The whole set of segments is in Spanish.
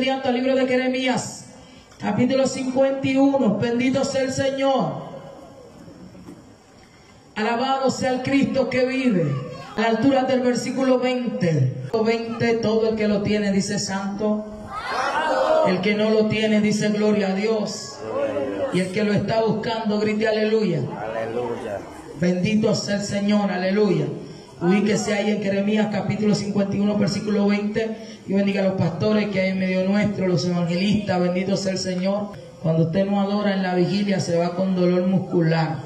mediante al libro de Jeremías, capítulo 51. Bendito sea el Señor. Alabado sea el Cristo que vive. A la altura del versículo 20. 20, todo el que lo tiene dice santo. El que no lo tiene dice gloria a Dios. Y el que lo está buscando grite aleluya. Aleluya. Bendito sea el Señor, aleluya. Ubíquese ahí en Jeremías capítulo 51, versículo 20. Y bendiga a los pastores que hay en medio nuestro, los evangelistas. Bendito sea el Señor. Cuando usted no adora en la vigilia, se va con dolor muscular.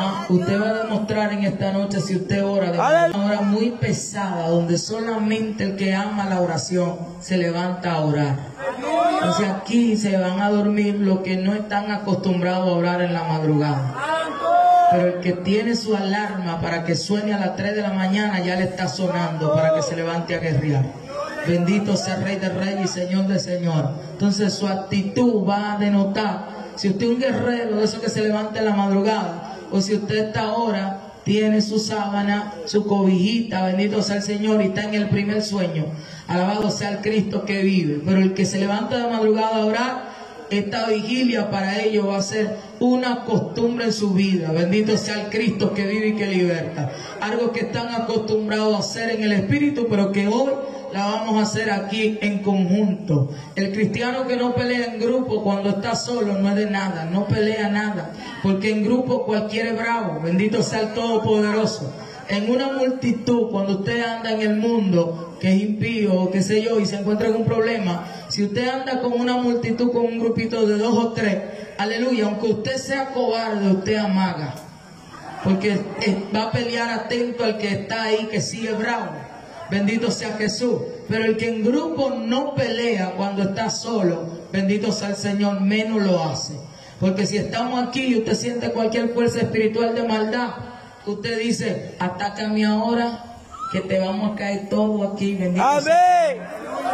Ah, usted va a demostrar en esta noche si usted ora de una hora muy pesada, donde solamente el que ama la oración se levanta a orar. Entonces aquí se van a dormir los que no están acostumbrados a orar en la madrugada. Pero el que tiene su alarma para que suene a las 3 de la mañana ya le está sonando para que se levante a guerrear. Bendito sea Rey de Reyes y Señor de Señor. Entonces su actitud va a denotar si usted es un guerrero de esos que se levanta en la madrugada o si usted está ahora tiene su sábana, su cobijita, bendito sea el Señor, y está en el primer sueño. Alabado sea el Cristo que vive. Pero el que se levanta de madrugada a orar, esta vigilia para ellos va a ser una costumbre en su vida. Bendito sea el Cristo que vive y que liberta. Algo que están acostumbrados a hacer en el Espíritu, pero que hoy la vamos a hacer aquí en conjunto. El cristiano que no pelea en grupo cuando está solo no es de nada, no pelea nada, porque en grupo cualquiera es bravo. Bendito sea el Todopoderoso. En una multitud, cuando usted anda en el mundo, que es impío o qué sé yo, y se encuentra con un problema, si usted anda con una multitud, con un grupito de dos o tres, aleluya, aunque usted sea cobarde, usted amaga. Porque eh, va a pelear atento al que está ahí, que sigue bravo. Bendito sea Jesús. Pero el que en grupo no pelea cuando está solo, bendito sea el Señor, menos lo hace. Porque si estamos aquí y usted siente cualquier fuerza espiritual de maldad, usted dice, atácame ahora, que te vamos a caer todo aquí, bendito. Amén.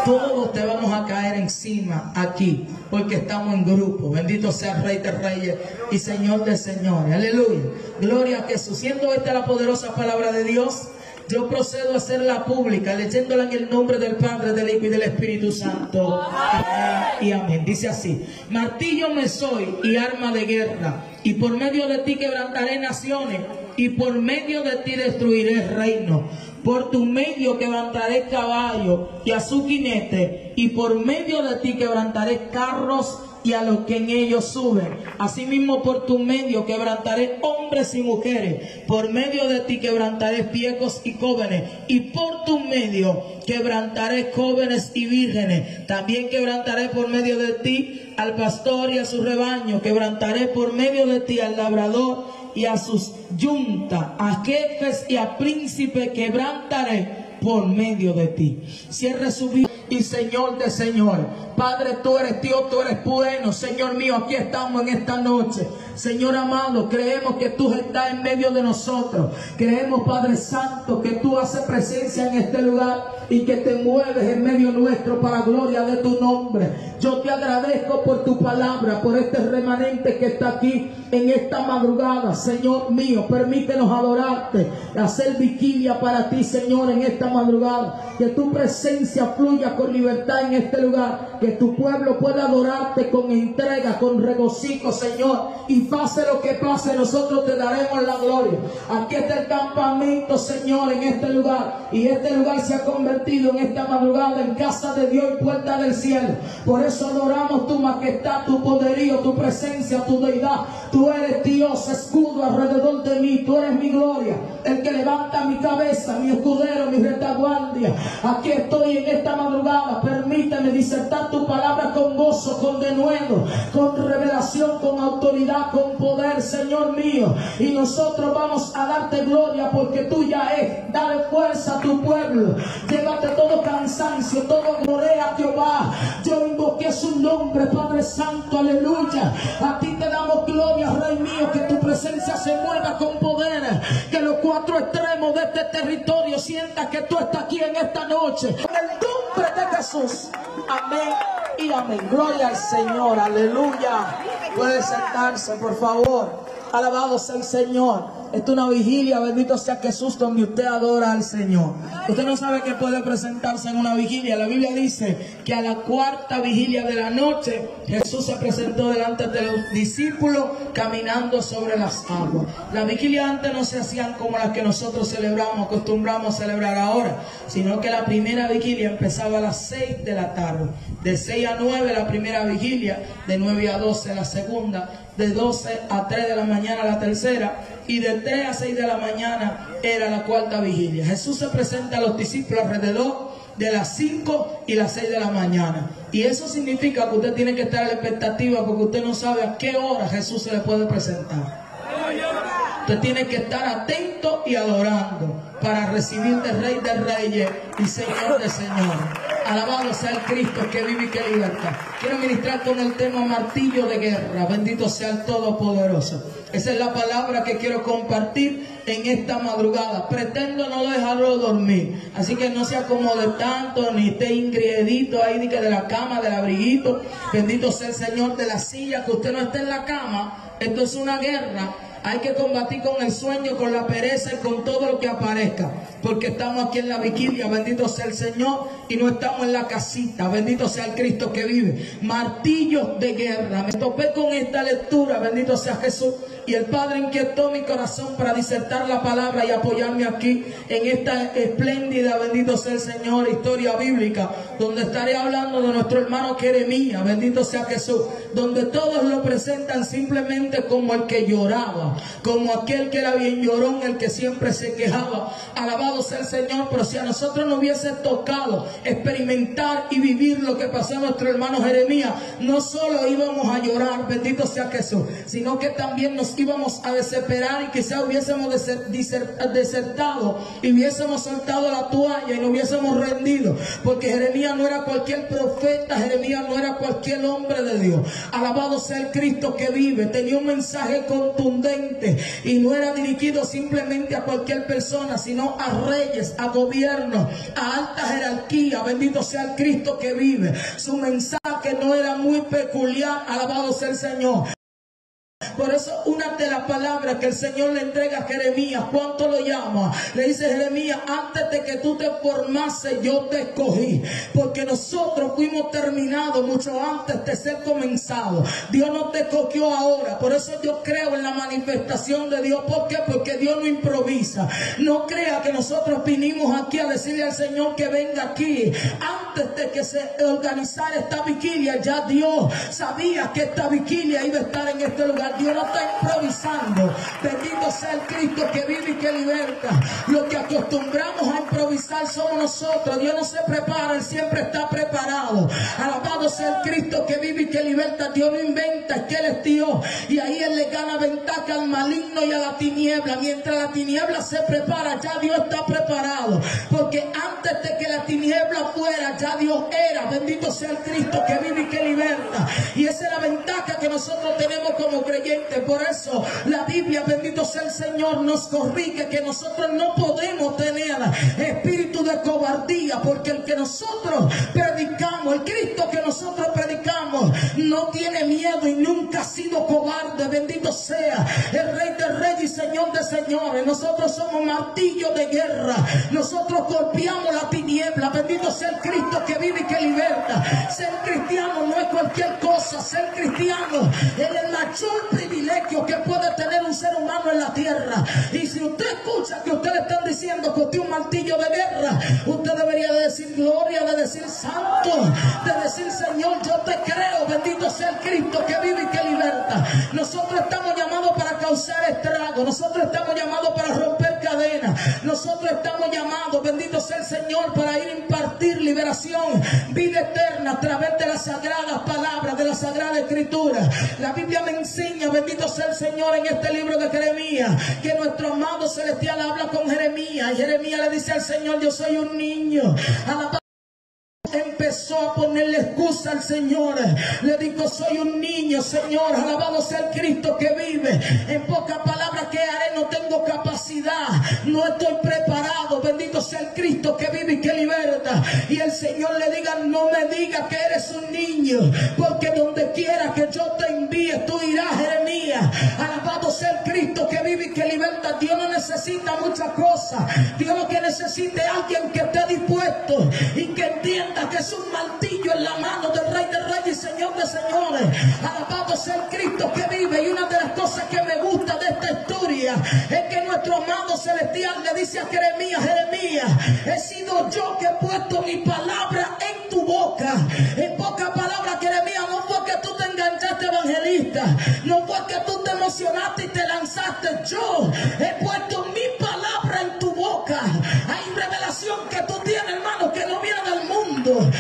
Todos te vamos a caer encima aquí, porque estamos en grupo. Bendito sea Rey de Reyes y Señor de Señores. Aleluya. Gloria a Jesús. Siendo esta la poderosa palabra de Dios, yo procedo a hacerla pública, leyéndola en el nombre del Padre, del Hijo y del Espíritu Santo. Amén y amén. Dice así: Martillo me soy y arma de guerra, y por medio de ti quebrantaré naciones, y por medio de ti destruiré reinos. Por tu medio quebrantaré caballo y a su jinete, y por medio de ti quebrantaré carros y a los que en ellos suben. Asimismo, por tu medio quebrantaré hombres y mujeres. Por medio de ti quebrantaré viejos y jóvenes. Y por tu medio quebrantaré jóvenes y vírgenes. También quebrantaré por medio de ti al pastor y a su rebaño. Quebrantaré por medio de ti al labrador y a sus yuntas, a jefes y a príncipes quebrantaré por medio de ti. Cierre su vida y Señor de Señor. Padre, tú eres Dios, tú eres bueno. Señor mío, aquí estamos en esta noche. Señor amado, creemos que tú estás en medio de nosotros. Creemos, Padre Santo, que tú haces presencia en este lugar y que te mueves en medio nuestro para gloria de tu nombre. Yo te agradezco por tu palabra, por este remanente que está aquí en esta madrugada. Señor mío, permítenos adorarte, hacer vigilia para ti, Señor, en esta madrugada. Que tu presencia fluya con libertad en este lugar. Que tu pueblo pueda adorarte con entrega, con regocijo, Señor. Y pase lo que pase, nosotros te daremos la gloria. Aquí está el campamento, Señor, en este lugar. Y este lugar se ha convertido en esta madrugada en casa de Dios y puerta del cielo. Por eso adoramos tu majestad, tu poderío, tu presencia, tu deidad. Tú eres Dios, escudo alrededor de mí. Tú eres mi gloria, el que levanta mi cabeza, mi escudero, mi retaguardia. Aquí estoy en esta madrugada. Permíteme disertar tu palabra con gozo, con denuedo, con revelación, con autoridad, con poder, Señor mío. Y nosotros vamos a darte gloria porque tú ya es. Dale fuerza a tu pueblo. Llévate todo cansancio, todo gloria a Jehová. Yo invoqué su nombre, Padre Santo, aleluya. A ti te damos gloria, Rey mío, que tu presencia se mueva con poder. Que los cuatro extremos de este territorio sientan que tú estás aquí en esta noche. El nombre de Jesús. Amén y amén. Gloria al Señor, aleluya. Puede sentarse, por favor. Alabado sea el Señor. Esta es una vigilia, bendito sea Jesús, donde usted adora al Señor. Usted no sabe que puede presentarse en una vigilia. La Biblia dice que a la cuarta vigilia de la noche Jesús se presentó delante de los discípulos caminando sobre las aguas. Las vigilias antes no se hacían como las que nosotros celebramos, acostumbramos a celebrar ahora, sino que la primera vigilia empezaba a las 6 de la tarde. De 6 a 9 la primera vigilia, de 9 a 12 la segunda, de 12 a 3 de la mañana la tercera y de 3 a 6 de la mañana era la cuarta vigilia. Jesús se presenta a los discípulos alrededor de las 5 y las 6 de la mañana. Y eso significa que usted tiene que estar a la expectativa porque usted no sabe a qué hora Jesús se le puede presentar. Usted tiene que estar atento y adorando para recibir del Rey de Reyes y Señor de Señores. Alabado sea el Cristo que vive y que liberta. Quiero ministrar con el tema martillo de guerra. Bendito sea el Todopoderoso. Esa es la palabra que quiero compartir en esta madrugada. Pretendo no dejarlo dormir. Así que no se acomode tanto, ni esté ingredito ahí ni que de la cama, del abriguito. Bendito sea el Señor de la silla, que usted no esté en la cama. Esto es una guerra hay que combatir con el sueño, con la pereza y con todo lo que aparezca. Porque estamos aquí en la vigilia, bendito sea el Señor, y no estamos en la casita, bendito sea el Cristo que vive. Martillos de guerra. Me topé con esta lectura, bendito sea Jesús. Y el Padre inquietó mi corazón para disertar la palabra y apoyarme aquí en esta espléndida, bendito sea el Señor, historia bíblica, donde estaré hablando de nuestro hermano Jeremías, bendito sea Jesús, donde todos lo presentan simplemente como el que lloraba como aquel que era bien llorón, el que siempre se quejaba. Alabado sea el Señor, pero si a nosotros nos hubiese tocado experimentar y vivir lo que pasó a nuestro hermano Jeremías, no solo íbamos a llorar, bendito sea Jesús, sino que también nos íbamos a desesperar y quizá hubiésemos desertado y hubiésemos soltado la toalla y nos hubiésemos rendido, porque Jeremías no era cualquier profeta, Jeremías no era cualquier hombre de Dios. Alabado sea el Cristo que vive, tenía un mensaje contundente y no era dirigido simplemente a cualquier persona, sino a reyes, a gobiernos, a alta jerarquía. Bendito sea el Cristo que vive. Su mensaje no era muy peculiar. Alabado sea el Señor. Por eso una de las palabras que el Señor le entrega a Jeremías, ¿cuánto lo llama? Le dice Jeremías, antes de que tú te formases yo te escogí. Porque nosotros fuimos terminados mucho antes de ser comenzados. Dios no te escogió ahora. Por eso yo creo en la manifestación de Dios. ¿Por qué? Porque Dios no improvisa. No crea que nosotros vinimos aquí a decirle al Señor que venga aquí. Antes de que se organizara esta vigilia, ya Dios sabía que esta vigilia iba a estar en este lugar. Dios no está improvisando. Bendito sea el Cristo que vive y que liberta. Lo que acostumbramos a improvisar somos nosotros. Dios no se prepara, Él siempre está preparado. Alabado sea el Cristo que vive y que liberta. Dios no inventa, es que Él es Dios. Y ahí Él le gana ventaja al maligno y a la tiniebla. Mientras la tiniebla se prepara, ya Dios está preparado. Porque antes de que la tiniebla fuera, ya Dios era. Bendito sea el Cristo que vive y que liberta. Y esa es la ventaja que nosotros tenemos como creyentes por eso la Biblia, bendito sea el Señor, nos corrige que nosotros no podemos tener espíritu de cobardía, porque el que nosotros predicamos, el Cristo que nosotros predicamos, no tiene miedo y nunca ha sido cobarde. Bendito sea el Rey de Reyes y Señor de Señores. Nosotros somos martillos de guerra. Nosotros golpeamos la tiniebla. Bendito sea el Cristo que vive y que liberta. Ser cristiano no es cualquier cosa. Ser cristiano es el mayor privilegio que puede tener un ser humano en la tierra. Y si usted escucha que usted le están diciendo que usted es un martillo de guerra, usted debería de decir gloria, de decir santo, de decir Señor, yo te creo, bendito sea el Cristo que vive y que liberta. Nosotros estamos llamados para causar estrago, nosotros estamos llamados para romper cadenas, nosotros estamos llamados, bendito sea el Señor, para ir a impartir liberación, vida eterna a través de las sagradas palabras, de la sagrada escritura. La Biblia me enseña bendito sea el Señor en este libro de Jeremías, que nuestro amado celestial habla con Jeremías. Y Jeremías le dice al Señor, yo soy un niño. Empezó a ponerle excusa al Señor. Le dijo, soy un niño, Señor, alabado sea el Cristo que vive. En pocas palabras, ¿qué haré? No tengo capacidad, no estoy preparado. Bendito sea el Cristo que vive y que liberta. Y el Señor le diga, no me diga que eres un niño, porque donde quiera que yo te envíe, tú irás, Alabado sea Cristo que vive y que liberta. Dios no necesita muchas cosas. Dios lo que necesita es alguien que esté dispuesto y que entienda que es un martillo en la mano del Rey de Reyes y Señor de Señores. Alabado sea el Cristo que vive. Y una de las cosas que me gusta de esta historia es que nuestro amado celestial le dice a Jeremías, Jeremías, he sido yo que he puesto mi palabra en tu boca. En pocas palabras, Jeremías, no fue que tú te enganchaste evangelista, que tú te emocionaste y te lanzaste. Yo he puesto mi palabra en tu boca. Hay revelación que tú tienes, hermano, que no viene del mundo,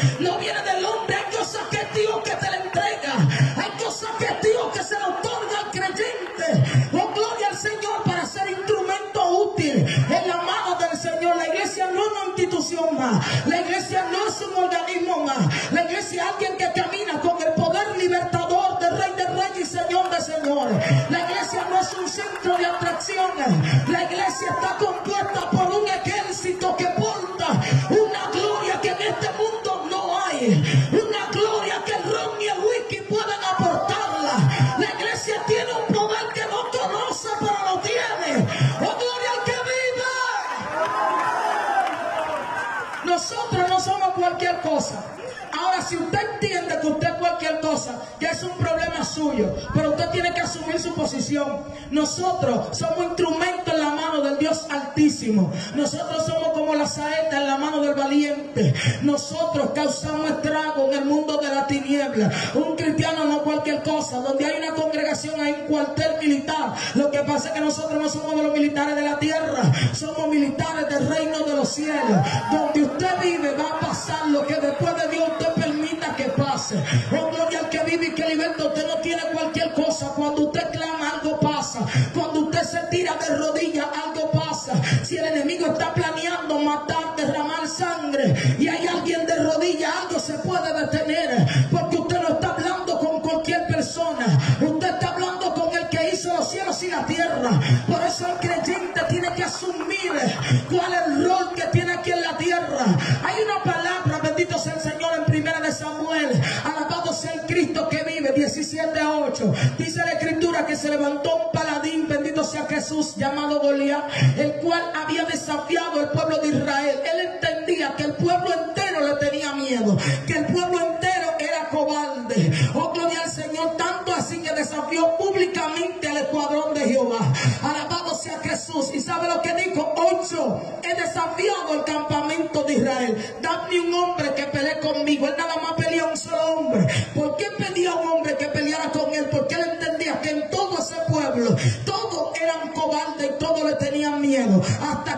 La iglesia está Nosotros somos instrumentos en la mano del Dios Altísimo. Nosotros somos como la saeta en la mano del valiente. Nosotros causamos estrago en el mundo de la tiniebla. Un cristiano no cualquier cosa. Donde hay una congregación, hay un cuartel militar. Lo que pasa es que nosotros no somos de los militares de la tierra, somos militares del reino de los cielos. Donde usted vive va a pasar lo que después de Dios usted permita que pase. Oh, gloria al que vive y que liberta. Usted no tiene cualquier cosa. Cuando usted Cuando usted se tira de rodillas, algo pasa. Si el enemigo está planeando matar, derramar sangre y hay alguien de rodillas, algo se puede detener. Porque usted no está hablando con cualquier persona. Usted está hablando con el que hizo los cielos y la tierra. Por eso el creyente tiene que asumir cuál es el rol que tiene aquí en la tierra. Hay una palabra, bendito sea el Señor, en primera de Samuel. 17 a 8. Dice la escritura que se levantó un paladín, bendito sea Jesús, llamado Goliat, el cual había desafiado al pueblo de Israel. Él entendía que el pueblo entero le tenía miedo, que el pueblo entero era cobarde. Oh, gloria al Señor, tanto así que desafió públicamente al escuadrón de Jehová. Alabado sea Jesús. ¿Y sabe lo que dijo? Ocho, he desafiado el campamento de Israel. Dame un hombre que pelee conmigo. Él nada más peleó un solo hombre. ¿Por qué pedía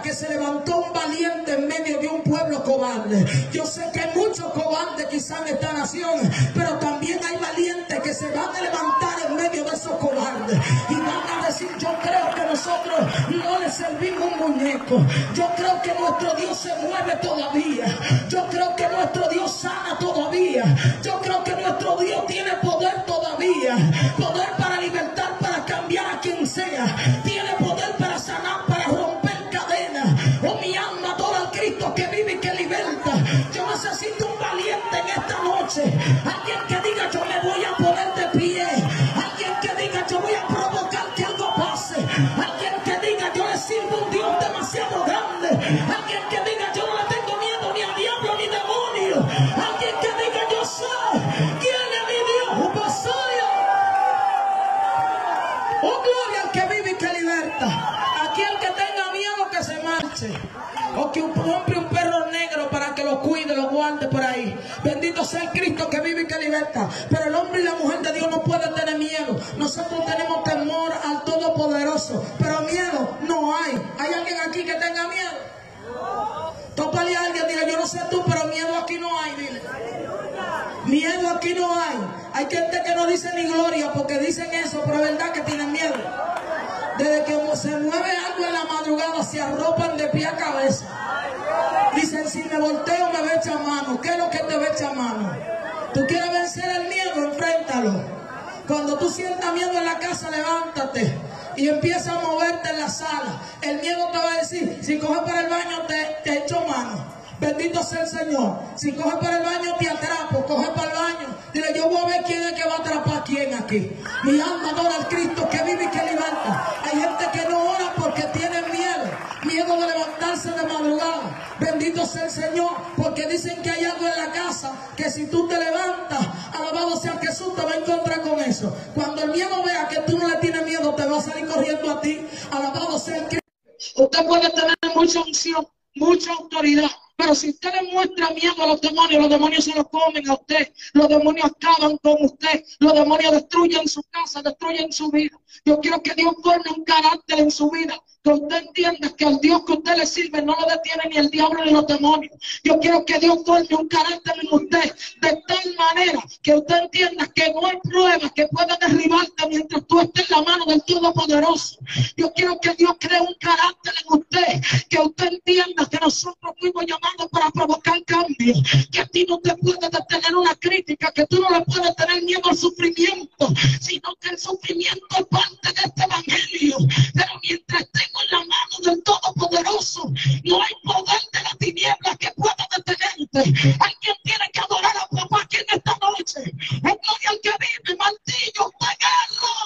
Que se levantó un valiente en medio de un pueblo cobarde. Yo sé que hay muchos cobardes quizás en esta nación, pero también hay valientes que se van a levantar en medio de esos cobardes y van a decir, yo creo que nosotros no le servimos un muñeco. Yo creo que nuestro Dios se mueve todavía. Yo creo que nuestro Dios sana todavía. El Señor. Si coge para el baño, te atrapo. Coge para el baño. Dile, yo voy a ver quién es que va a atrapar a quién aquí. Mi alma adora al Cristo que vive y que levanta. Hay gente que no ora porque tiene miedo. Miedo de levantarse de madrugada. Bendito sea el Señor. Porque dicen que hay algo en la casa que si tú te levantas, alabado sea Jesús, te va a encontrar con eso. Cuando el miedo vea que tú no le tienes miedo, te va a salir corriendo a ti. Alabado sea el Cristo. Usted puede tener mucha unción, mucha autoridad. Pero si usted le muestra miedo a los demonios, los demonios se los comen a usted. Los demonios acaban con usted. Los demonios destruyen su casa, destruyen su vida. Yo quiero que Dios forme un carácter en su vida que usted entienda que al Dios que usted le sirve no lo detiene ni el diablo ni los demonios. Yo quiero que Dios forme un carácter en usted de tal manera que usted entienda que no hay prueba que pueda derribarte mientras tú estés en la mano del Todopoderoso. Yo quiero que Dios cree un carácter en usted, que usted entienda que nosotros fuimos llamados para provocar cambios, que a ti no te puede detener una crítica, que tú no le puedes tener miedo al sufrimiento, sino que el sufrimiento es parte de este evangelio. Pero mientras estemos en la mano del Todopoderoso. No hay poder de la tiniebla que pueda detenerte. Alguien tiene que adorar a papá aquí en esta noche. Es gloria al que vive, martillo guerra.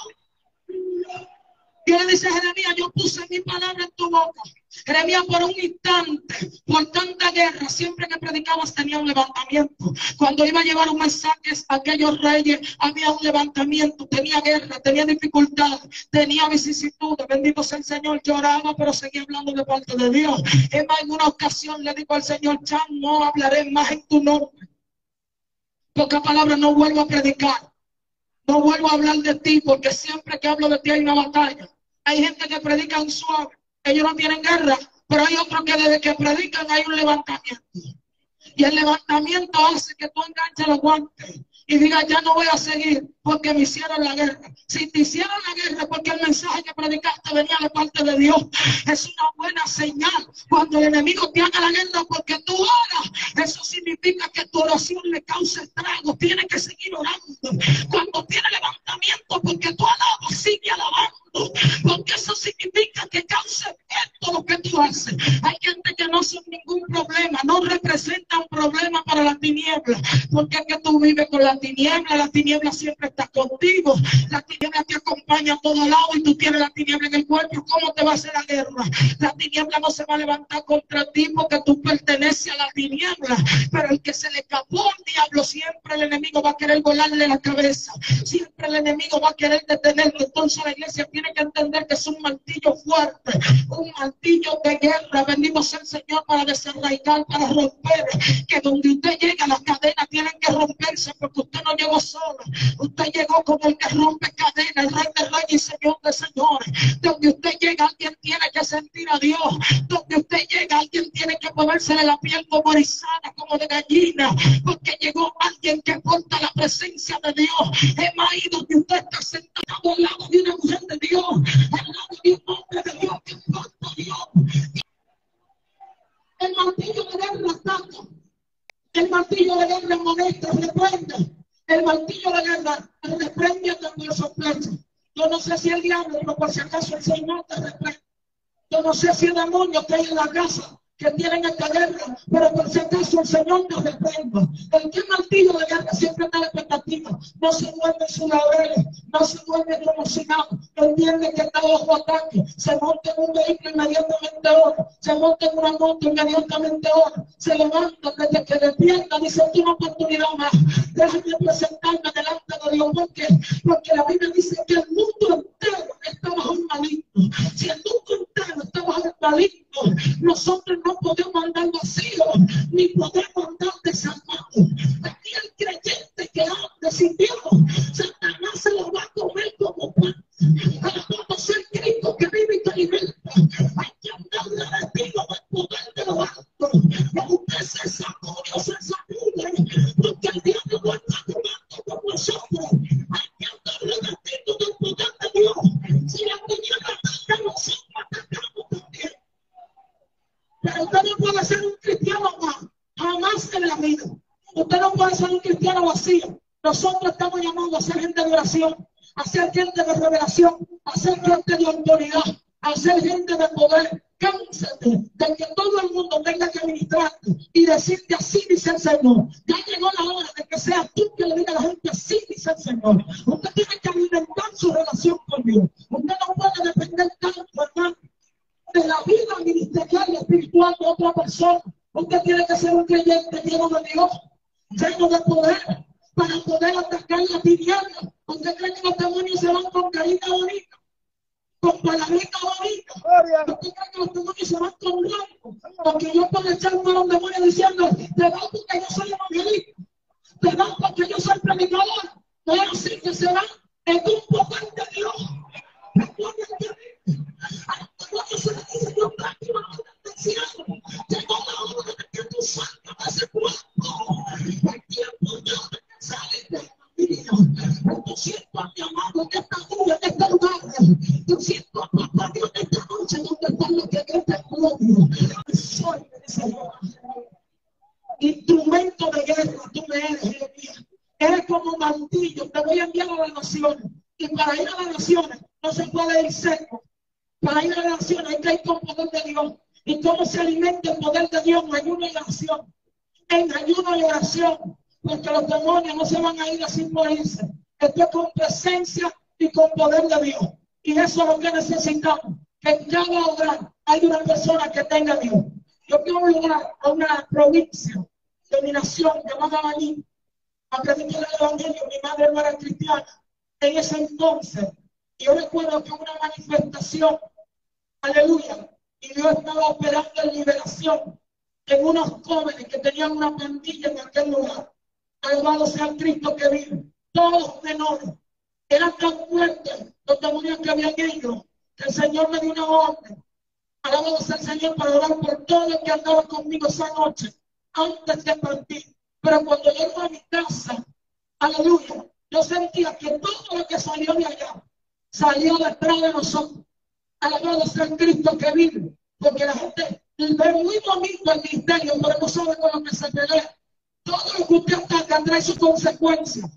Y le dice Jeremías, yo puse mi palabra en tu boca. Jeremías por un instante, por tanta guerra, siempre que predicabas tenía un levantamiento. Cuando iba a llevar un mensaje a aquellos reyes, había un levantamiento, tenía guerra, tenía dificultad, tenía vicisitudes. Bendito sea el Señor, lloraba, pero seguía hablando de parte de Dios. En alguna ocasión le dijo al Señor, Chan, no hablaré más en tu nombre. Poca palabra, no vuelvo a predicar. No vuelvo a hablar de ti, porque siempre que hablo de ti hay una batalla. Hay gente que predica un suave ellos no tienen guerra, pero hay otros que desde que predican hay un levantamiento. Y el levantamiento hace que tú enganches los guantes y digas, ya no voy a seguir porque me hicieron la guerra. Si te hicieron la guerra porque el mensaje que predicaste venía de parte de Dios, es una buena señal. Cuando el enemigo te haga la guerra porque tú oras, eso significa que tu oración le causa estragos. Tiene que seguir orando. Cuando tiene levantamiento porque tú alabas, sigue alabando. Porque eso significa que causa esto lo que tú haces. Hay gente que no son ningún problema, no representa un problema para la tiniebla. Porque es que tú vives con la tiniebla, la tiniebla siempre está contigo. La tiniebla te acompaña a todo lado y tú tienes la tiniebla en el cuerpo. ¿Cómo te va a hacer la guerra? La tiniebla no se va a levantar contra ti porque tú perteneces a la tiniebla. Pero el que se le escapó al diablo, siempre el enemigo va a querer volarle la cabeza. Siempre el enemigo va a querer detenerlo. Entonces la iglesia tiene que entender que es un martillo fuerte, un martillo de guerra. Bendito sea el Señor para desarraigar, para romper. Que donde usted llega, las cadenas tienen romperse porque usted no llegó solo. Usted llegó como el que rompe cadenas, el rey de reyes y señor de señores. Donde usted llega, alguien tiene que sentir a Dios. Donde usted llega, alguien tiene que ponérsele la piel como como de gallina. Porque llegó alguien que porta la presencia de Dios. Es más, donde usted está sentado al lado de una mujer de Dios, al lado de un hombre de Dios que porta Dios. El martillo de guerra ataca. El martillo de guerra molesta, reprende. El martillo de guerra reprende el sospecha. Yo no sé si el diablo, pero por si acaso el Señor te reprende. Yo no sé si el demonio que hay en la casa que tienen esta guerra, pero por si acaso el Señor nos reprenda. El que martillo de guerra siempre está la expectativa, no se duerme su laureles, no se duerme nada, entiende que está bajo ataque, se monta en un vehículo inmediatamente ahora, se monta en una moto inmediatamente ahora, se levanta desde que despierta, dice, una oportunidad más, déjame presentarme delante de Dios. Porque la Biblia dice que el mundo entero está bajo un maligno. Si el mundo entero está bajo un maligno, nosotros no podemos andar vacíos, ni podemos andar desarmados. Aquí el creyente que anda sin Dios, Satanás se lo va a comer como pan. Sea el Cristo que vive y te liberta. Hay que andar revestido del poder de lo alto. Usted se sacude o se sacude, porque el diablo no está jugando con nosotros. Hay que andar revestido del poder Pero usted no puede ser un cristiano más, jamás en la vida. Usted no puede ser un cristiano vacío. Nosotros estamos llamados a ser gente de oración, a ser gente de revelación, a ser gente de autoridad, a ser gente de poder. Cánsate de que todo el mundo tenga que administrarte y decirte así dice el Señor. Ya llegó la hora de que seas tú que le diga a la gente así dice el Señor. Usted tiene que alimentar su relación con Dios. Usted no puede depender tanto, hermano, de la vida ministerial y espiritual de otra persona. Usted tiene que ser un creyente lleno de Dios, lleno de poder, para poder atacar la tiniebla. Usted cree que los demonios se van con carita bonita Usted cree que los demonios se van con blanco. Porque yo echar un los demonios diciendo, te vas porque yo soy evangelista. Te vas porque yo soy predicador. No es así que se va. Es un poder de Dios. A los se dice, yo. Ir seco. Para ir a las naciones hay que ir con poder de Dios. ¿Y cómo se alimenta el poder de Dios en ayuno y oración? En ayuno y oración porque los demonios no se van a ir así morirse. Esto es con presencia y con poder de Dios. Y eso es lo que necesitamos. Que en cada hogar hay una persona que tenga Dios. Yo quiero llegar a una provincia de mi nación llamada Maní a predicar el Evangelio. Mi madre no era cristiana en ese entonces. Yo recuerdo que una manifestación, aleluya, y Dios estaba operando en liberación en unos jóvenes que tenían una pandilla en aquel lugar. Alabado sea el Cristo que vive. Todos menores. Eran tan fuertes los demonios que habían ido que el Señor me dio una orden. Alabado sea el Señor para orar por todo el que andaba conmigo esa noche antes de partir. Pero cuando llego a mi casa, aleluya, yo sentía que todo lo que salió de allá salió detrás de nosotros. Alabado sea el Cristo que vive. Porque la gente ve muy bonito el misterio, pero no sabe con lo que se pelea. Todo lo que usted ataca trae su consecuencia.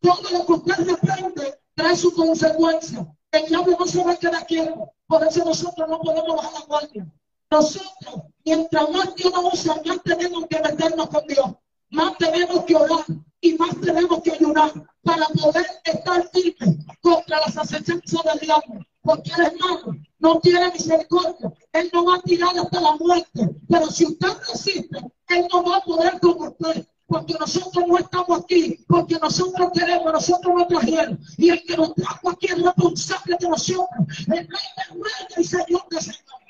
Todo lo que usted reprende trae su consecuencia. El diablo no se va a quedar quieto. Por eso nosotros no podemos bajar la guardia. Nosotros, mientras más Dios nos usa, más tenemos que meternos con Dios. Más tenemos que orar y más tenemos que ayudar para poder estar firmes contra las acechanzas del diablo. Porque el hermano no tiene misericordia. Él no va a tirar hasta la muerte. Pero si usted resiste, Él no va a poder con usted. Porque nosotros no estamos aquí, porque nosotros queremos, nosotros nos trajeron. Y el que nos trajo aquí es responsable de nosotros. El rey de reyes y señor de señor.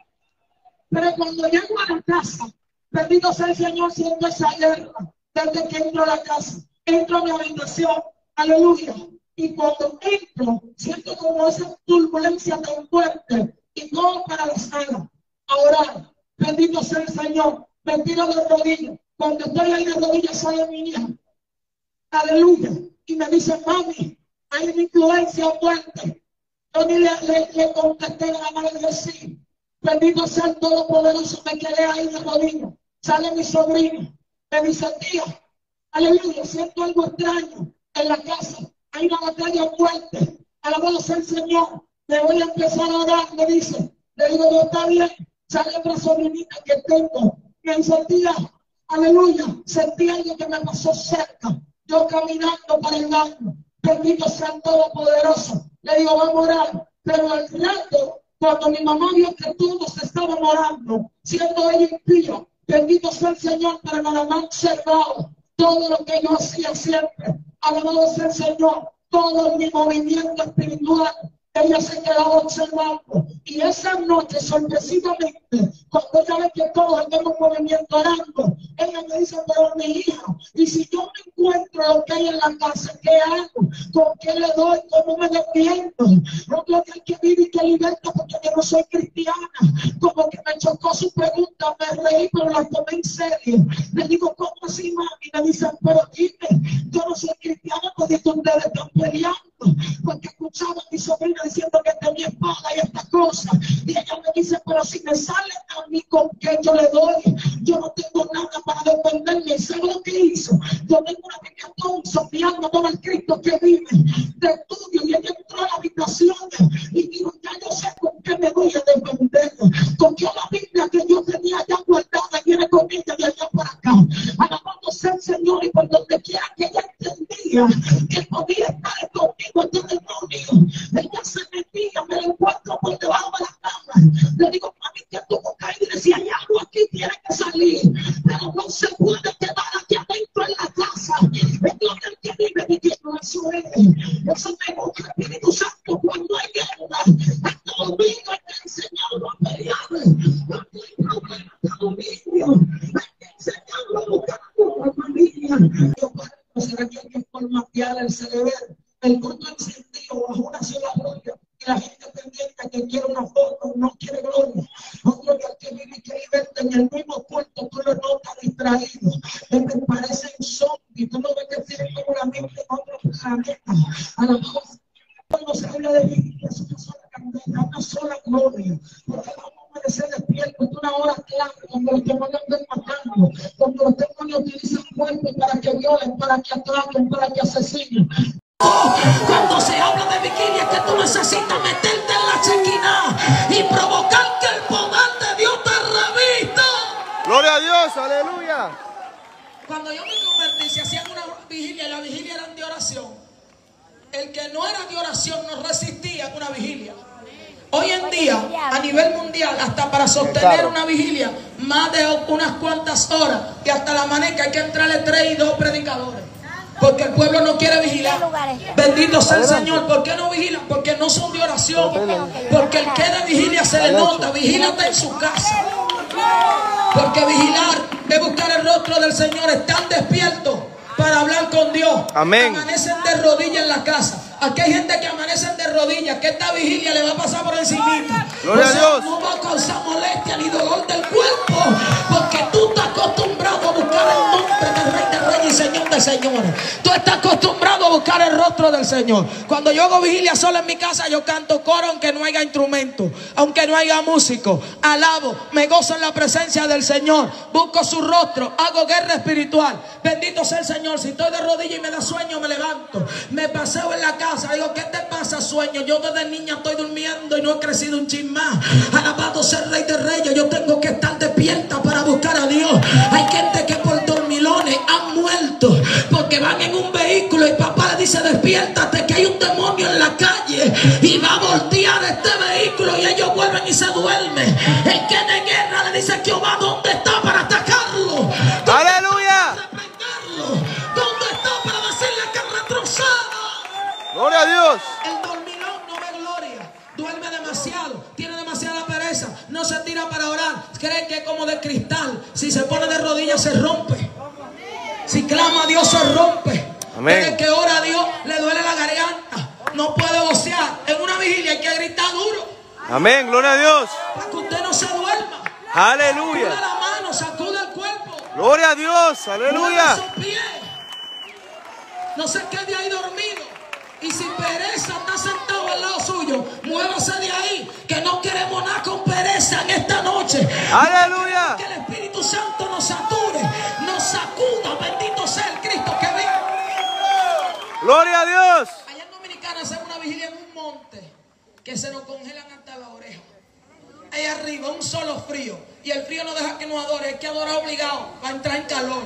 Pero cuando llego a la casa, bendito sea el Señor siendo esa guerra, desde que entro a la casa, entro a mi habitación, aleluya. Y cuando entro, siento como esa turbulencia tan fuerte y todo para la sala. Ahora, bendito sea el Señor, bendito de rodillas. Cuando estoy ahí de rodillas, sale mi hija. Aleluya. Y me dice, mami, hay una influencia fuerte. Yo ni le, le, contesté la mano de sí. Bendito sea el Todopoderoso, me quedé ahí de rodillas. Sale mi sobrino, me dice, tía, aleluya, siento algo extraño en la casa. Hay una batalla fuerte. Alabado sea el Señor. Le voy a empezar a orar, me dice. Le digo, no está bien. Sale otra sobrinita que tengo. Me dice, tía, aleluya, sentí algo que me pasó cerca. Yo caminando para el baño. Bendito sea Todopoderoso. Le digo, vamos a orar. Pero al rato, cuando mi mamá vio que todos estaban orando, siendo ella impío, bendito sea el Señor, pero nada más observado todo lo que yo hacía siempre. Alabado sea el Señor, todo mi movimiento espiritual ella se quedaba observando. Y esa noche, sorpresivamente, cuando ve que todos estamos movimiento orando, ella me dice, pero mi hija, y si yo me encuentro lo que hay en la casa, ¿qué hago? ¿Con qué le doy? ¿Cómo me defiendo? No que hay que vivir y que liberta porque yo no soy cristiana. Como que me chocó su pregunta, me reí, pero la tomé en serio. Le digo, ¿cómo así, mami? Me dice, pero dime, yo no soy cristiana porque ustedes están peleando. Porque escuchaba a mi sobrina diciendo que tenía espada y esta cosa. Y ella me dice, pero si me sale a mí con que yo le doy, yo no tengo nada para defenderme. ¿Sabe lo que hizo? Yo tengo una pequeña Thompson mirando todo el Cristo que vive de estudio y ella entró a la habitación y dijo, ya yo sé con qué me voy a defender, con qué la familia de allá para acá. Alabando sea el Señor y por donde quiera que ella entendía que podía estar conmigo este demonio. Ella se metía, me la encuentro por debajo de la cama. Le digo, mami, que caído y decía, hay algo aquí, tiene que salir. Pero no se puede quedar aquí adentro en la casa. Es gloria al que vive viviendo eso es. Eso me gusta, Espíritu Santo, cuando hay guerra. Hasta domingo hay que enseñarlo a pelear. Cuando hay problemas, hasta domingo hay que enseñarlo a buscar a la familia. Yo parezco será que hay que formatear el cerebro. El corto encendido bajo una sola gloria. Y la gente pendiente que quiere una foto, no quiere gloria. En el mismo puerto, tú lo notas distraído. Bendito sea el Señor. ¿Por qué no vigilan? Porque no son de oración. Porque el que de vigilia se le nota. Vigílate en su casa. Porque vigilar es buscar el rostro del Señor. Están despiertos para hablar con Dios. Amén. Amanecen de rodillas en la casa. Aquí hay gente que amanecen de rodillas. Que esta vigilia le va a pasar por encima. Gloria a Dios. No va a causar molestia ni dolor del cuerpo. Señor. Tú estás acostumbrado a buscar el rostro del Señor. Cuando yo hago vigilia sola en mi casa, yo canto coro aunque no haya instrumento, aunque no haya músico. Alabo, me gozo en la presencia del Señor. Busco su rostro, hago guerra espiritual. Bendito sea el Señor. Si estoy de rodillas y me da sueño, me levanto. Me paseo en la casa. Digo, ¿qué te pasa, sueño? Yo desde niña estoy durmiendo y no he crecido un chin más. Alabado sea el Rey de Reyes. Yo tengo que estar despierta para buscar a Dios. Hay gente que por dormilones han muerto porque van en un vehículo y papá le dice despiértate que hay un demonio en la calle y va a voltear este vehículo y ellos vuelven y se duermen. El que de guerra le dice Jehová dónde está para atacarlo. ¿Dónde Aleluya. ¿Dónde está para decirle que retroceda? Gloria a Dios. El dormilón no ve gloria. Duerme demasiado. Tiene demasiada pereza. No se tira para orar. Cree que es como de cristal. Si se pone de rodillas se rompe. Si clama a Dios se rompe. Amén. Cree que ora a Dios le duele la garganta. No puede vocear. En una vigilia hay que gritar duro. Amén, gloria a Dios. Para que usted no se duerma. Sacude Aleluya. la mano, sacude el cuerpo. Gloria a Dios, aleluya. pies. No se quede ahí dormido. Y si pereza está sentado al lado suyo, muévase de ahí. Que no queremos nada con pereza en esta noche. Aleluya. Gloria a Dios. Allá en Dominicana hacen una vigilia en un monte que se nos congelan hasta la oreja. Ahí arriba, un solo frío. Y el frío no deja que nos adore, hay que adorar obligado para entrar en calor,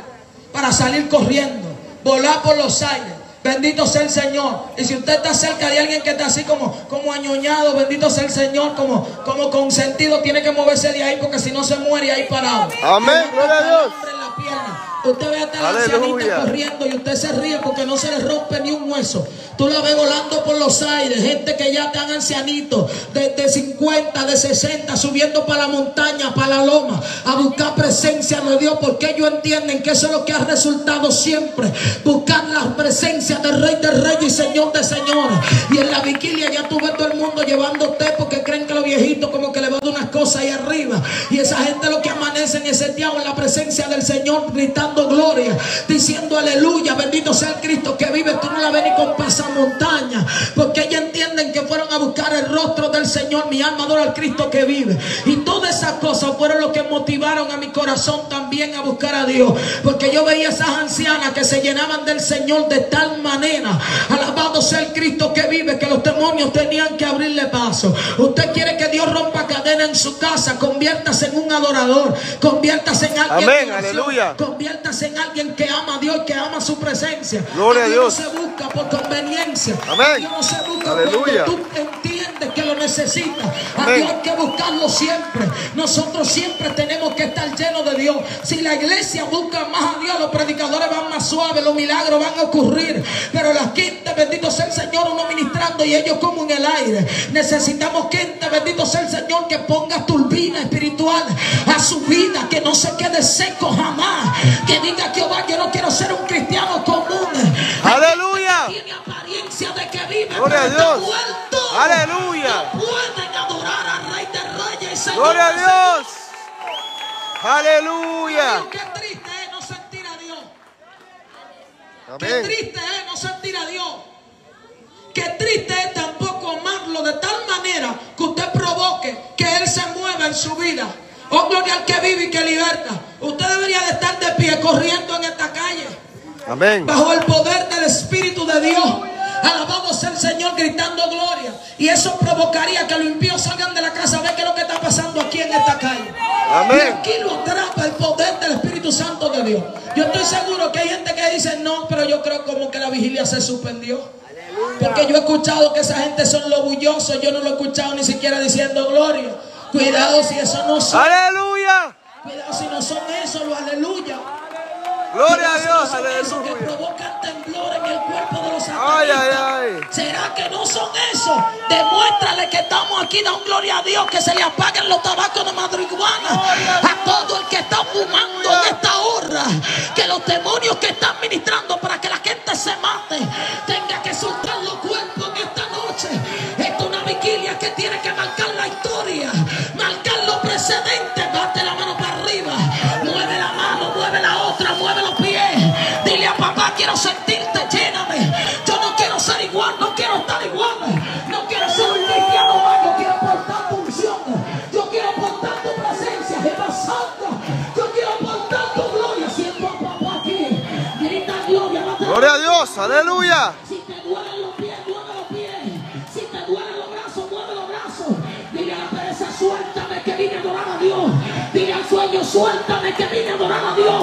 para salir corriendo, volar por los aires. Bendito sea el Señor. Y si usted está cerca de alguien que está así como, como añoñado, bendito sea el Señor, como, como consentido, tiene que moverse de ahí porque si no se muere ahí parado. Amén, gloria a Dios. Calambre en la pierna. Usted ve a esta ancianita corriendo y usted se ríe porque no se le rompe ni un hueso. Tú la ves volando por los aires, gente que ya están ancianitos, de, de 50, de 60, subiendo para la montaña, para la loma, a buscar presencia de Dios, porque ellos entienden que eso es lo que ha resultado siempre, buscar la presencia del Rey de Reyes y Señor de Señores. Y en la vigilia ya tú ves todo el mundo llevando té porque creen que los viejitos como que le van a dar unas cosas ahí arriba. Y esa gente lo que amanecen es seteado en la presencia del Señor. Señor gritando gloria, diciendo aleluya, bendito sea el Cristo que vive. Tú no la ves ni con pasamontaña, porque ellos entienden que fueron a buscar el rostro del Señor. Mi alma adora al Cristo que vive. Y todas esas cosas fueron lo que motivaron a mi corazón también a buscar a Dios, porque yo veía esas ancianas que se llenaban del Señor de tal manera, alabado sea el Cristo que vive, que los demonios tenían que abrirle paso. Usted quiere que Dios rompa cadena en su casa, conviértase en un adorador, conviértase en alguien Amén, oración, aleluya. conviértase en alguien que ama a Dios que ama su presencia. Gloria a Dios. no se busca por conveniencia. Amén. Dios no se busca Aleluya. cuando tú que lo necesitas. A. Dios hay que buscarlo siempre. Nosotros siempre tenemos que estar llenos de Dios. Si la iglesia busca más a Dios, los predicadores van más suaves, los milagros van a ocurrir. Pero las quintas, bendito sea el Señor, uno ministrando y ellos como en el aire. Necesitamos quinta, bendito sea el Señor, que ponga turbina espiritual a su vida, que no se quede seco jamás. Que diga Jehová, yo no quiero ser un cristiano común. Aleluya. Tiene apariencia de que vive, Gloria pero a está Dios. muerto. Aleluya. No pueden adorar al Rey de Reyes y Señor Gloria a Dios. Aleluya. Qué triste es no sentir a Dios. Qué Amén. triste es no sentir a Dios. Qué triste es tampoco amarlo de tal manera que usted provoque que Él se mueva en su vida. Oh, gloria al que vive y que liberta. Usted debería de estar de pie corriendo en esta calle. Amén. Bajo el poder del Espíritu de Dios. Alabado sea el Señor gritando gloria. Y eso provocaría que los impíos salgan de la casa. Ve qué es lo que está pasando aquí en esta calle. Amén. Y aquí lo atrapa el poder del Espíritu Santo de Dios. Yo estoy seguro que hay gente que dice no, pero yo creo como que la vigilia se suspendió. Porque yo he escuchado que esa gente son los bullosos. Yo no lo he escuchado ni siquiera diciendo gloria. Cuidado si eso no son. Aleluya. Cuidado si no son eso, los aleluya. Gloria a Dios. que Aleluya. provocan temblor en el cuerpo de los Ay, ay, ay. ¿Será que no son esos? Demuéstrale que estamos aquí, da un gloria a Dios, que se le apaguen los tabacos de marihuana a todo el que está fumando en esta hora. Que los demonios que están ministrando para que la gente se mate tenga que soltar los cuerpos en esta noche. Esta es una vigilia que tiene que marcar la historia, marcar los precedentes. Bate la mano para gloria, a Dios. Aleluya. si te duelen los pies, mueve los pies. Si te duelen los brazos, mueve los brazos. Dile a la pereza, suéltame que vine a adorar a Dios. Dile al sueño, suéltame que vine a adorar a Dios.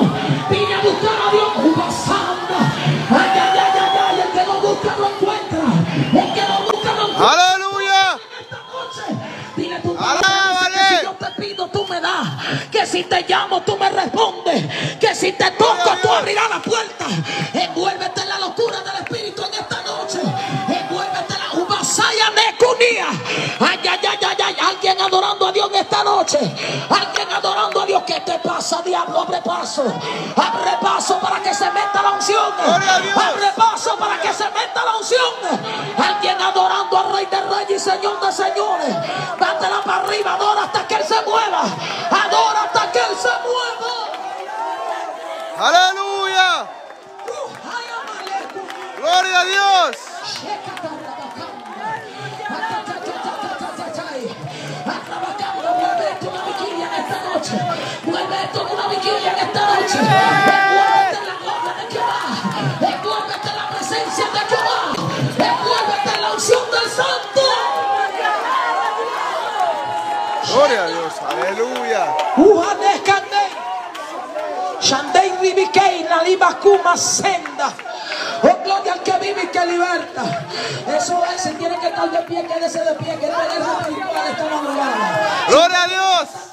Vine a buscar a Dios. Uva santa. Ay, ay, ay, ay, ay. El que no busca no encuentra. El que no busca no encuentra pido, tú me das. Que si te llamo, tú me respondes. Que si te toco, tú abrirás la puerta. Envuélvete en la locura del Espíritu necunía. Ay, ay, ay, ay, ay. Alguien adorando a Dios en esta noche. Alguien adorando a Dios. ¿Qué te pasa, diablo? Abre paso. Abre paso para que se meta la unción. Abre paso para que se meta la unción. Alguien adorando al Rey de Reyes y Señor de Señores. Bátela para arriba, adora hasta que Él se mueva. Adora hasta que Él se mueva. Aleluya. Amaleco. Gloria a Dios. Gloria a Dios. Aleluya. Shandei Ribikei Naliba Kuma Senda. Oh, gloria al que vive y que liberta. Eso es, si tiene que estar de pie, quédese de pie. Que no es espiritual esta madrugada. Gloria a Dios.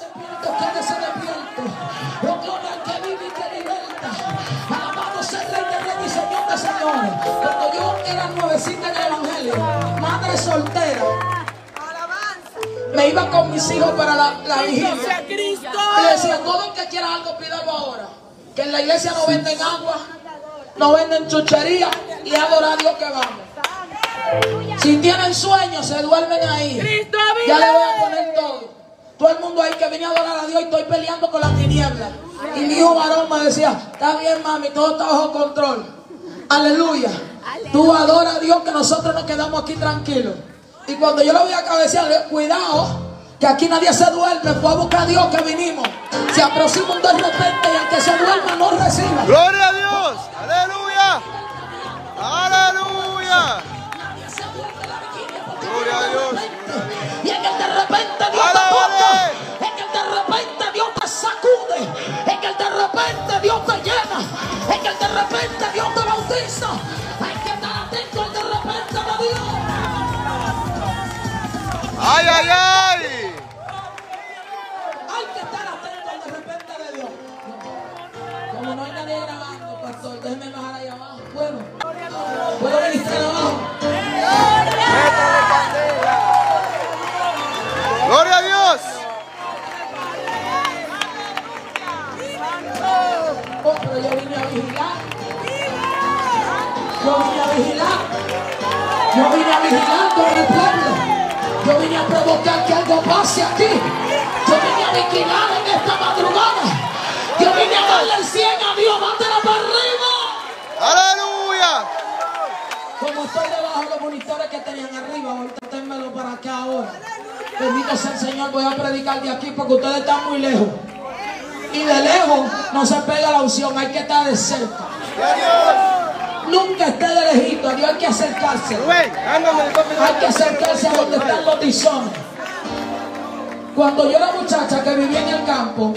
Cuando yo era nuevecita en el Evangelio, madre soltera, me iba con mis hijos para la, la vigilia. Y decía, todo el que quiera algo, pídalo ahora. Que en la iglesia no venden agua, no venden chuchería y adora a Dios que vamos. Si tienen sueños, se duermen ahí. Ya le voy a poner todo. Todo el mundo ahí que venía a adorar a Dios y estoy peleando con las tinieblas. Y mi hijo varón me decía, está bien mami, todo está bajo control. Aleluya. Tú adoras a Dios que nosotros nos quedamos aquí tranquilos. Y cuando yo lo voy a cabecear, cuidado, que aquí nadie se duerme, fue a buscar a Dios que vinimos. Se aproxima un de repente y al que se duerma no reciba. Gloria a Dios. Aleluya. Aleluya. Gloria a Dios. Y en el de repente Dios te toca. En el de repente Dios te sacude. En el de repente Dios te llena. En el de repente Dios te bautiza. Ay, ay, ay. Hay que estar atento de repente de Dios. Como no hay nadie grabando, pastor, déjeme bajar ahí abajo. ¿Puedo? ¿Puedo ministrar abajo? Gloria a Dios. Oh, pero yo vine a vigilar. Yo vine a vigilar. Yo vine a vigilar con el. Vine a provocar que algo pase aquí. Yo vine a vigilar en esta madrugada. Yo vine a darle el 100 a Dios. Mándela para arriba. Aleluya. Como estoy debajo de los monitores que tenían arriba, ahorita ténmelo para acá ahora. Bendito sea el Señor, voy a predicar de aquí porque ustedes están muy lejos. Y de lejos no se pega la unción, hay que estar de cerca. Nunca esté de lejito, a Dios hay que acercarse. Hay que acercarse a donde están los tizones. Cuando yo era muchacha que vivía en el campo,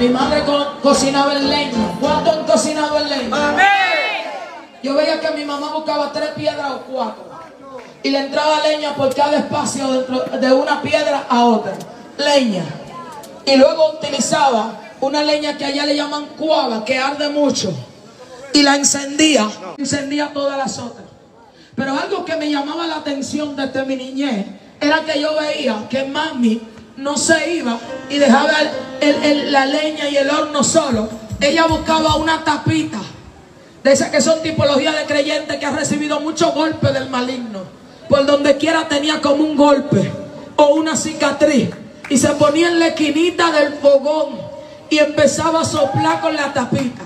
mi madre co- cocinaba el leño. ¿Cuánto han cocinado el leño? Yo veía que mi mamá buscaba tres piedras o cuatro. Y le entraba leña por cada espacio dentro de una piedra a otra. Leña. Y luego utilizaba una leña que allá le llaman cuava, que arde mucho. Y la encendía. Encendía todas las otras. Pero algo que me llamaba la atención desde mi niñez era que yo veía que mami no se iba y dejaba la leña y el horno solo. Ella buscaba una tapita de esas que son tipologías de creyentes que ha recibido muchos golpes del maligno. Por donde quiera tenía como un golpe o una cicatriz. Y se ponía en la esquinita del fogón y empezaba a soplar con la tapita.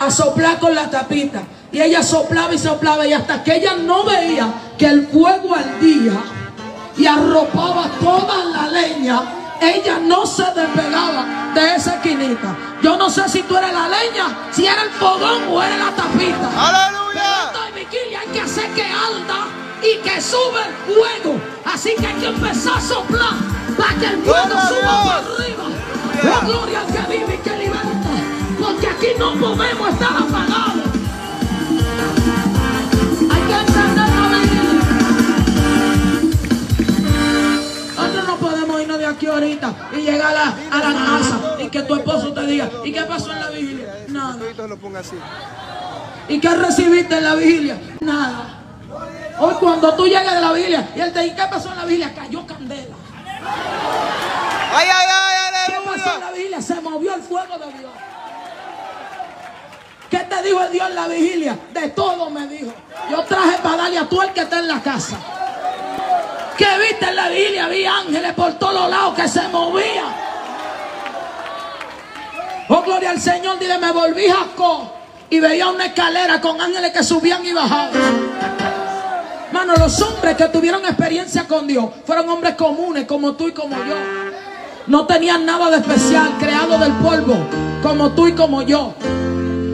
A soplar con la tapita. Y ella soplaba y soplaba y hasta que ella no veía que el fuego ardía y arropaba toda la leña, ella no se despegaba de esa esquinita. Yo no sé si tú eres la leña, si era el fogón o era la tapita. Aleluya. Hay que hacer que alda y que sube el fuego. Así que hay que empezar a soplar para que el fuego suba para arriba. Oh, gloria que vive y que liberta. Porque aquí no podemos estar apagados. Hay que encender la. Nosotros no podemos irnos de aquí ahorita y llegar a, a la casa y que tu esposo te diga, ¿y qué pasó en la vigilia? Nada. ¿Y qué recibiste en la vigilia? Nada. Hoy cuando tú llegas de la vigilia y él te dice, ¿qué pasó en la vigilia? Cayó candela. Ay, ay, ay, ¿Qué pasó en la vigilia? Se movió el fuego de Dios. ¿Qué te dijo el Dios en la vigilia? De todo me dijo. Yo traje para darle a tú el que está en la casa. ¿Qué viste en la vigilia? Vi ángeles por todos los lados que se movían. Oh, gloria al Señor. Dile, me volví Jacob y veía una escalera con ángeles que subían y bajaban. Mano, los hombres que tuvieron experiencia con Dios fueron hombres comunes como tú y como yo. No tenían nada de especial, creado del polvo, como tú y como yo.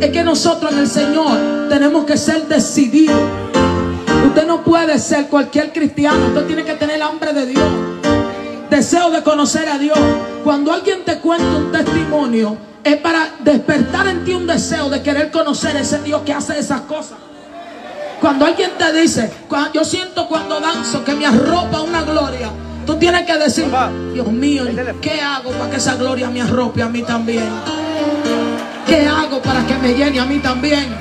Es que nosotros en el Señor tenemos que ser decididos. Usted no puede ser cualquier cristiano, usted tiene que tener hambre de Dios. Deseo de conocer a Dios. Cuando alguien te cuenta un testimonio, es para despertar en ti un deseo de querer conocer ese Dios que hace esas cosas. Cuando alguien te dice, "Cua- yo siento cuando danzo que me arropa una gloria, tú tienes que decir, Dios mío. ¿qué hago para que esa gloria me arrope a mí también? ¿Qué hago para que me llene a mí también?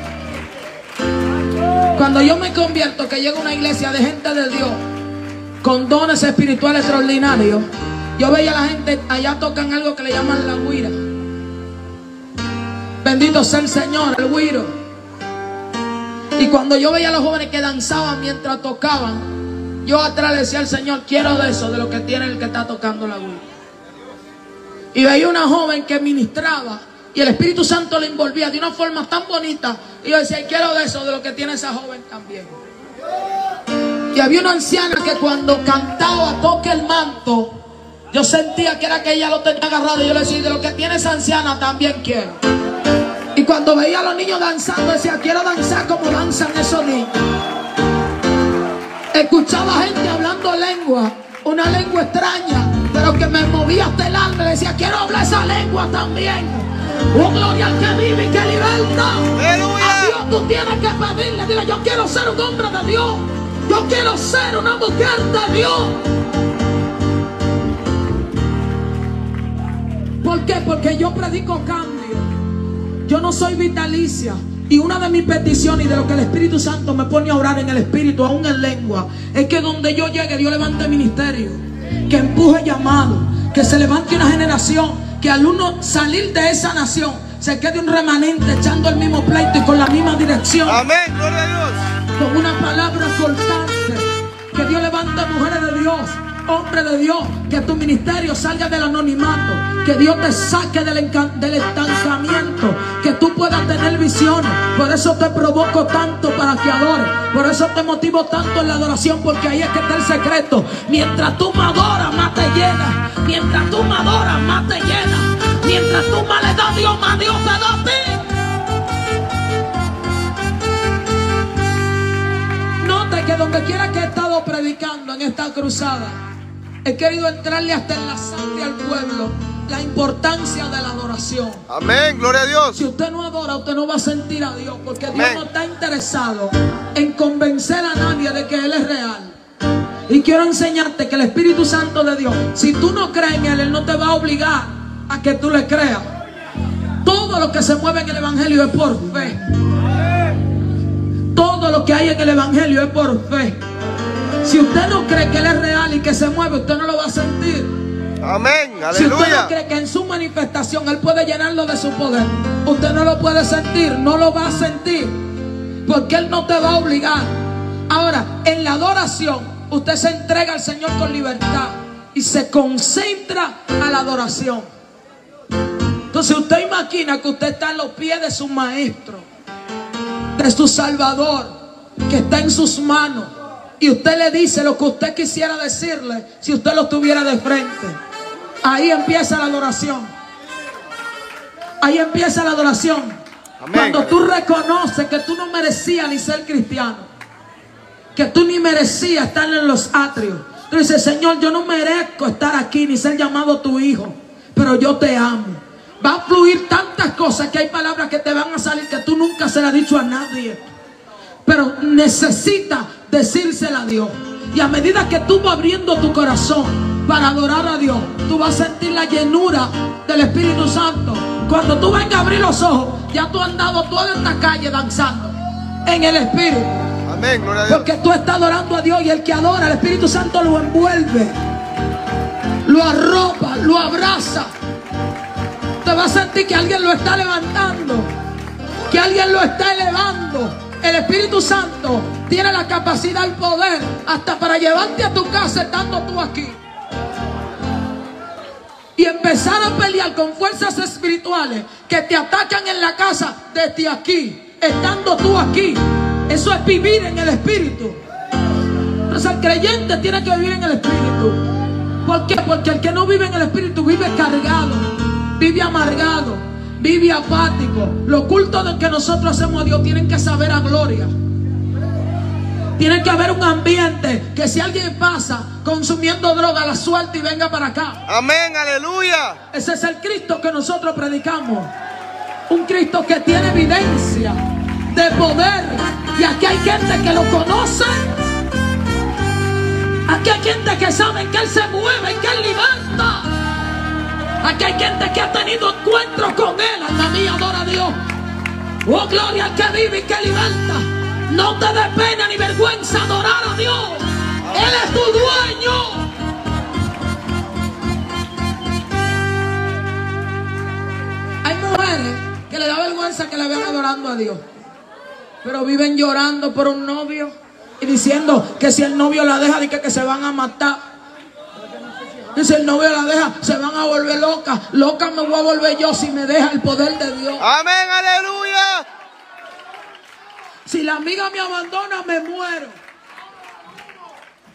Cuando yo me convierto, que llega una iglesia de gente de Dios, con dones espirituales extraordinarios, yo veía a la gente, allá tocan algo que le llaman la guira. Bendito sea el Señor, el guiro. Y cuando yo veía a los jóvenes que danzaban mientras tocaban, Yo atrás le decía al Señor, quiero de eso, de lo que tiene el que está tocando la guira. Y veía una joven que ministraba y el Espíritu Santo le envolvía de una forma tan bonita. Y yo decía, quiero de eso, de lo que tiene esa joven también. Y había una anciana que cuando cantaba, toque el manto, yo sentía que era que ella lo tenía agarrado. Y yo le decía, de lo que tiene esa anciana también quiero. Y cuando veía a los niños danzando, decía, quiero danzar como danzan esos niños. Escuchaba gente hablando lengua, una lengua extraña, pero que me movía hasta el alma. Le decía, quiero hablar esa lengua también. Oh, gloria al que vive y que liberta. Aleluya. A Dios tú tienes que pedirle. Dile, yo quiero ser un hombre de Dios. Yo quiero ser una mujer de Dios. ¿Por qué? Porque yo predico cambio. Yo no soy vitalicia. Y una de mis peticiones y de lo que el Espíritu Santo me pone a orar en el Espíritu, aún en lengua, es que donde yo llegue, Dios levante ministerio. Que empuje llamado. Que se levante una generación. Que al uno salir de esa nación, se quede un remanente echando el mismo pleito y con la misma dirección Amén. Gloria a Dios. con una palabra constante. Que Dios levante mujeres de Dios, hombres de Dios. Que tu ministerio salga del anonimato. Que Dios te saque del, del estancamiento. Que tú puedas tener visiones. Por eso te provoco tanto para que adores. Por eso te motivo tanto en la adoración. Porque ahí es que está el secreto. Mientras tú me adoras, más te llena. Mientras tú me adoras, más te llena. En esta cruzada, he querido entrarle hasta en la sangre al pueblo la importancia de la adoración. Amén. Gloria a Dios. Si usted no adora, usted no va a sentir a Dios, porque Dios no está interesado en convencer a nadie de que Él es real. Y quiero enseñarte que el Espíritu Santo de Dios, si tú no crees en Él, Él no te va a obligar a que tú le creas. Todo lo que se mueve en el Evangelio es por fe. Todo lo que hay en el Evangelio es por fe. Si usted no cree que Él es real y que se mueve, usted no lo va a sentir. Amén. Si usted no Aleluya. cree que en su manifestación Él puede llenarlo de su poder, usted no lo puede sentir, no lo va a sentir, porque Él no te va a obligar. Ahora, en la adoración, usted se entrega al Señor con libertad y se concentra a la adoración. Entonces usted imagina que usted está en los pies de su maestro, de su Salvador, que está en sus manos. Y usted le dice lo que usted quisiera decirle si usted lo tuviera de frente. Ahí empieza la adoración. Ahí empieza la adoración. Amén. Cuando tú reconoces que tú no merecías ni ser cristiano. Que tú ni merecías estar en los atrios. Tú dices, Señor, yo no merezco estar aquí ni ser llamado tu hijo. Pero yo te amo. Va a fluir tantas cosas que hay palabras que te van a salir que tú nunca se las has dicho a nadie. Pero necesita decírsela a Dios. Y a medida que tú vas abriendo tu corazón para adorar a Dios, tú vas a sentir la llenura del Espíritu Santo. Cuando tú vengas a abrir los ojos, ya tú has andado toda esta calle danzando en el Espíritu. Amén. Gloria a Dios. Porque tú estás adorando a Dios y el que adora, el Espíritu Santo lo envuelve, lo arropa, lo abraza. Te vas a sentir que alguien lo está levantando, que alguien lo está elevando. El Espíritu Santo tiene la capacidad, el poder, hasta para llevarte a tu casa estando tú aquí. Y empezar a pelear con fuerzas espirituales que te atacan en la casa desde aquí, estando tú aquí. Eso es vivir en el Espíritu. Entonces el creyente tiene que vivir en el Espíritu. ¿Por qué? Porque el que no vive en el Espíritu vive cargado, vive amargado, vive apático. Los cultos de que nosotros hacemos a Dios tienen que saber a gloria. Tiene que haber un ambiente que si alguien pasa consumiendo droga, la suelte y venga para acá. Amén. Aleluya. Ese es el Cristo que nosotros predicamos. Un Cristo que tiene evidencia de poder. Y aquí hay gente que lo conoce. Aquí hay gente que sabe que Él se mueve, que Él levanta. Aquí hay gente que ha tenido encuentros con Él. Alma mía, adora a Dios. Oh, gloria al que vive y que liberta. No te dé pena ni vergüenza adorar a Dios. Él es tu dueño. Hay mujeres que le da vergüenza que la vean adorando a Dios. Pero viven llorando por un novio. Y diciendo que si el novio la deja, dice que se van a matar. Si el novio la deja, se van a volver locas. Loca me voy a volver yo si me deja el poder de Dios. Amén, aleluya. Si la amiga me abandona, me muero.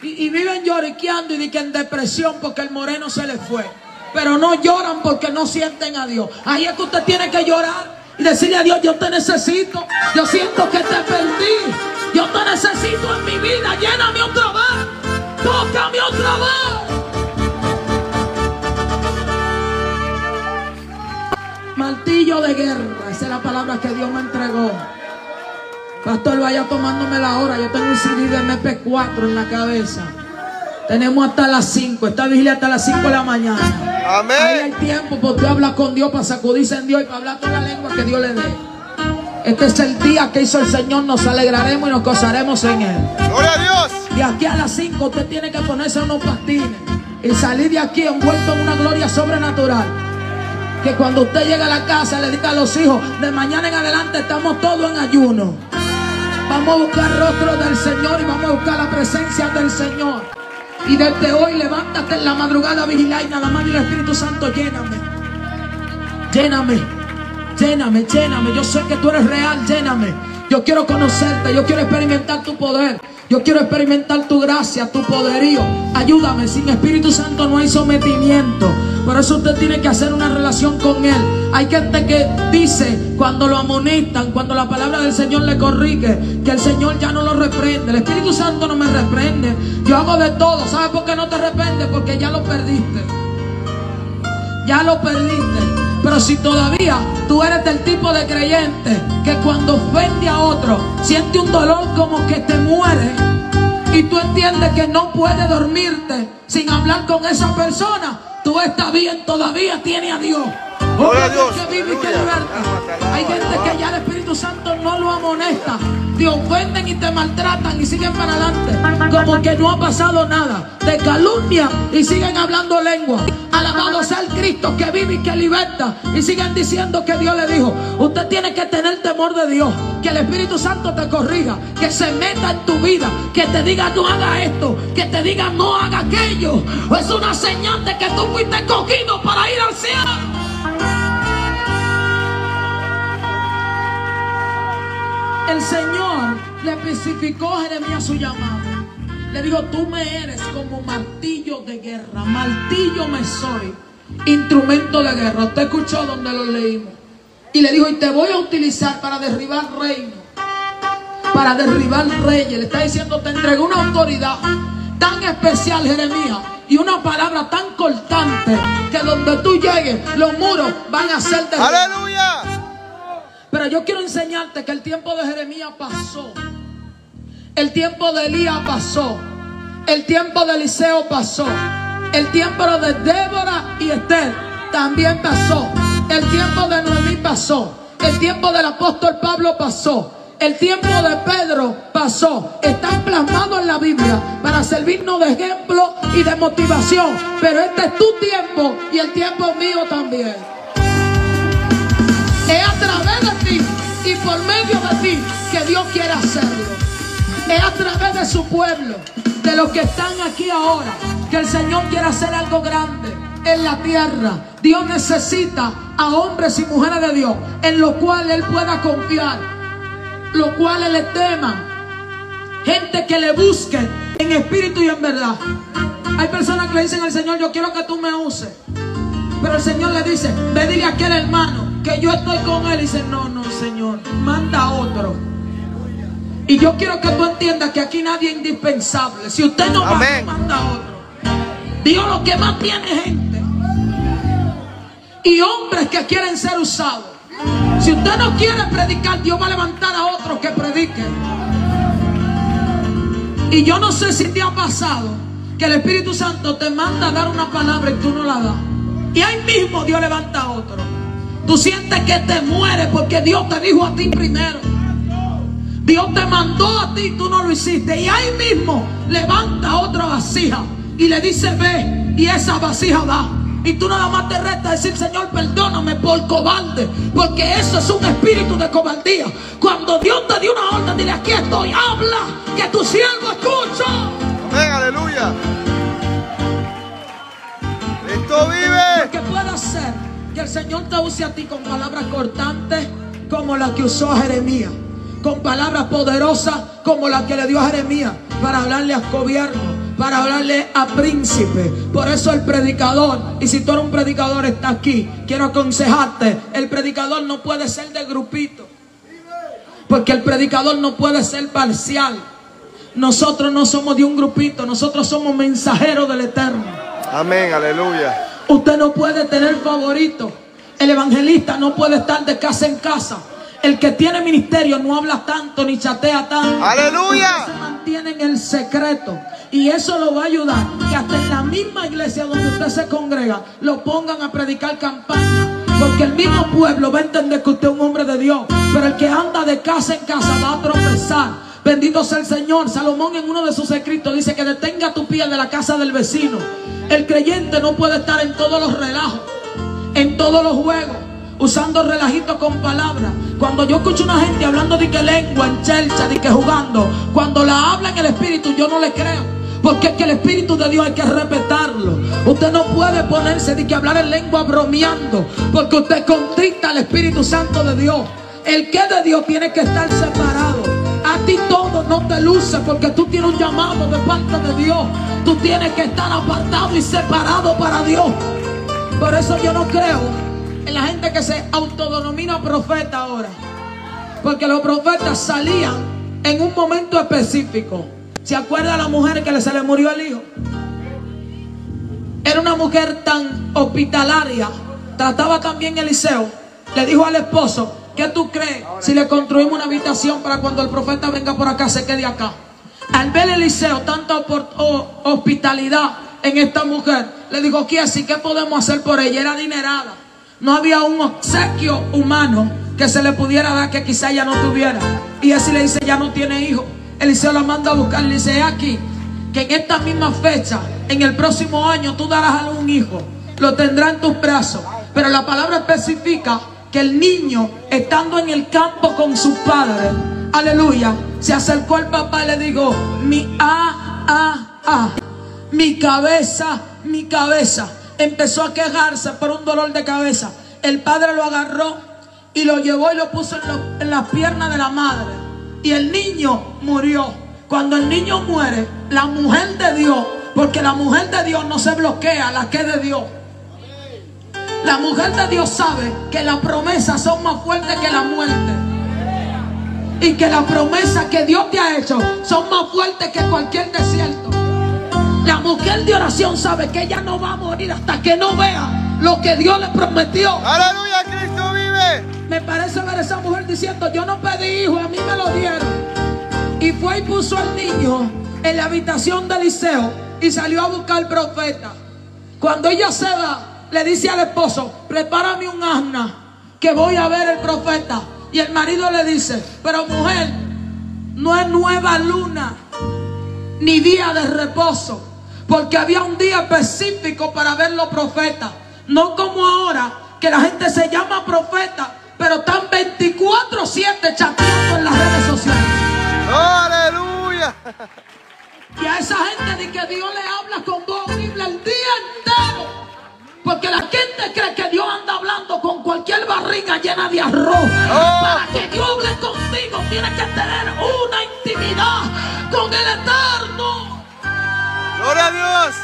Y, y viven lloriqueando y dicen en depresión porque el moreno se les fue. Pero no lloran porque no sienten a Dios. Ahí es que usted tiene que llorar y decirle a Dios, yo te necesito. Yo siento que te perdí. Yo te necesito en mi vida. Lléname otra vez. Tócame otra vez. Martillo de guerra. Esa es la palabra que Dios me entregó. Pastor, vaya tomándome la hora. Yo tengo un CD de MP4 en la cabeza. Tenemos hasta las 5. Esta vigilia hasta las 5 de la mañana. Amén. Ahí hay tiempo porque habla con Dios para sacudirse en Dios y para hablar toda la lengua que Dios le dé. Este es el día que hizo el Señor. Nos alegraremos y nos gozaremos en Él. Gloria a Dios. De aquí a las 5 usted tiene que ponerse unos pastines y salir de aquí envuelto en una gloria sobrenatural. Que cuando usted llegue a la casa le diga a los hijos, de mañana en adelante estamos todos en ayuno. Vamos a buscar rostro del Señor y vamos a buscar la presencia del Señor. Y desde hoy levántate en la madrugada, vigila y nada más dile Espíritu Santo, lléname. Lléname, lléname, lléname. Yo sé que tú eres real, lléname. Yo quiero conocerte, yo quiero experimentar tu poder. Yo quiero experimentar tu gracia, tu poderío. Ayúdame, sin Espíritu Santo no hay sometimiento. Por eso usted tiene que hacer una relación con Él. Hay gente que dice cuando lo amonestan, cuando la palabra del Señor le corrige, que el Señor ya no lo reprende. El Espíritu Santo no me reprende. Yo hago de todo. ¿Sabes por qué no te reprende? Porque ya lo perdiste. Ya lo perdiste. Pero si todavía tú eres del tipo de creyente que cuando ofende a otro siente un dolor como que te muere y tú entiendes que no puedes dormirte sin hablar con esa persona, tú estás bien, todavía tiene a Dios. Gloria a Dios. Que vive y que liberta. Hay gente que ya el Espíritu Santo no lo amonesta. Te ofenden y te maltratan y siguen para adelante. Como que no ha pasado nada. Te calumnian y siguen hablando lengua. Alabado sea el Cristo que vive y que liberta. Y siguen diciendo que Dios le dijo. Usted tiene que tener temor de Dios. Que el Espíritu Santo te corrija. Que se meta en tu vida. Que te diga no haga esto. Que te diga no haga aquello. Es una señal de que tú fuiste escogido para ir al cielo. El Señor le especificó a Jeremías su llamado. Le dijo, tú me eres como martillo de guerra. Martillo me soy. Instrumento de guerra. Usted escuchó donde lo leímos. Y le dijo, y te voy a utilizar para derribar reinos. Para derribar reyes. Le está diciendo, te entrego una autoridad tan especial, Jeremías. Y una palabra tan cortante que donde tú llegues, los muros van a ser derribados. Aleluya. Pero yo quiero enseñarte que el tiempo de Jeremías pasó. El tiempo de Elías pasó. El tiempo de Eliseo pasó. El tiempo de Débora y Esther también pasó. El tiempo de Noemí pasó. El tiempo del apóstol Pablo pasó. El tiempo de Pedro pasó. Están plasmados en la Biblia para servirnos de ejemplo y de motivación. Pero este es tu tiempo y el tiempo mío también. Es a través de ti y por medio de ti que Dios quiere hacerlo. Es a través de su pueblo, de los que están aquí ahora, que el Señor quiere hacer algo grande en la tierra. Dios necesita a hombres y mujeres de Dios en los cuales Él pueda confiar, los cuales le teman. Gente que le busque en espíritu y en verdad. Hay personas que le dicen al Señor, yo quiero que tú me uses. Pero el Señor le dice, ve dile a aquel hermano que yo estoy con él. Y dice, no, no, Señor, manda otro. Y yo quiero que tú entiendas que aquí nadie es indispensable. Si usted no va, manda a otro. Dios lo que más tiene es gente. Y hombres que quieren ser usados. Si usted no quiere predicar, Dios va a levantar a otros que prediquen. Y yo no sé si te ha pasado que el Espíritu Santo te manda a dar una palabra y tú no la das. Y ahí mismo Dios levanta a otro. Tú sientes que te mueres porque Dios te dijo a ti primero. Dios te mandó a ti y tú no lo hiciste. Y ahí mismo levanta otra vasija y le dice, ve, y esa vasija da. Y tú nada más te resta decir, Señor, perdóname por cobarde. Porque eso es un espíritu de cobardía. Cuando Dios te dio una orden, dile, aquí estoy, habla, que tu siervo escucha. Amén, aleluya. Cristo vive. Que pueda ser que el Señor te use a ti con palabras cortantes como la que usó a Jeremías. Con palabras poderosas como la que le dio a Jeremías para hablarle a gobierno, para hablarle a príncipe. Por eso el predicador, y si tú eres un predicador, está aquí. Quiero aconsejarte, el predicador no puede ser de grupito. Porque el predicador no puede ser parcial. Nosotros no somos de un grupito, nosotros somos mensajeros del Eterno. Amén, aleluya. Usted no puede tener favorito. El evangelista no puede estar de casa en casa. El que tiene ministerio no habla tanto ni chatea tanto. Aleluya. Se mantiene en el secreto. Y eso lo va a ayudar que hasta en la misma iglesia donde usted se congrega lo pongan a predicar campaña. Porque el mismo pueblo va a entender que usted es un hombre de Dios. Pero el que anda de casa en casa va a tropezar. Bendito sea el Señor. Salomón en uno de sus escritos dice que detenga tu pie de la casa del vecino. El creyente no puede estar en todos los relajos, en todos los juegos, usando relajitos con palabras. Cuando yo escucho una gente hablando de que lengua en chelcha, de que jugando, cuando la habla en el espíritu, yo no le creo. Porque es que el Espíritu de Dios hay que respetarlo. Usted no puede ponerse de que hablar en lengua bromeando. Porque usted contrita al Espíritu Santo de Dios. El que de Dios tiene que estar separado. A ti todo no te luce porque tú tienes un llamado de parte de Dios. Tú tienes que estar apartado y separado para Dios. Por eso yo no creo en la gente que se autodenomina profeta ahora. Porque los profetas salían en un momento específico. ¿Se acuerda la mujer que se le murió el hijo? Era una mujer tan hospitalaria. Trataba también Eliseo. Le dijo al esposo, ¿qué tú crees si le construimos una habitación para cuando el profeta venga por acá se quede acá? Al ver Eliseo tanta hospitalidad en esta mujer, le dijo, ¿qué así? ¿Qué podemos hacer por ella? Era adinerada. No había un obsequio humano que se le pudiera dar que quizá ella no tuviera. Y así le dice, ya no tiene hijo. Eliseo la manda a buscar. Le dice, aquí, que en esta misma fecha, en el próximo año, tú darás a un hijo. Lo tendrá en tus brazos. Pero la palabra especifica que el niño, estando en el campo con sus padres, aleluya, se acercó al papá y le dijo, mi a, a, a, mi cabeza, mi cabeza. Empezó a quejarse por un dolor de cabeza. El padre lo agarró y lo llevó y lo puso en, las piernas de la madre. Y el niño murió. Cuando el niño muere, la mujer de Dios, porque la mujer de Dios no se bloquea, la que de Dios. La mujer de Dios sabe que las promesas son más fuertes que la muerte. Y que las promesas que Dios te ha hecho son más fuertes que cualquier desierto. La mujer de oración sabe que ella no va a morir hasta que no vea lo que Dios le prometió. Aleluya, Cristo vive. Me parece ver a esa mujer diciendo, yo no pedí hijo, a mí me lo dieron. Y fue y puso al niño en la habitación de Eliseo y salió a buscar al profeta. Cuando ella se va, le dice al esposo, prepárame un asna, que voy a ver el profeta. Y el marido le dice, pero mujer, no es nueva luna, ni día de reposo, porque había un día específico para ver los profetas. No como ahora, que la gente se llama profeta, pero están 24-7 chateando en las redes sociales. Aleluya. Y a esa gente de que Dios le habla con voz horrible el día entero. Porque la gente cree que Dios anda hablando con cualquier barriga llena de arroz. Para que Dios hable contigo, tienes que tener una intimidad con el Eterno. Gloria a Dios.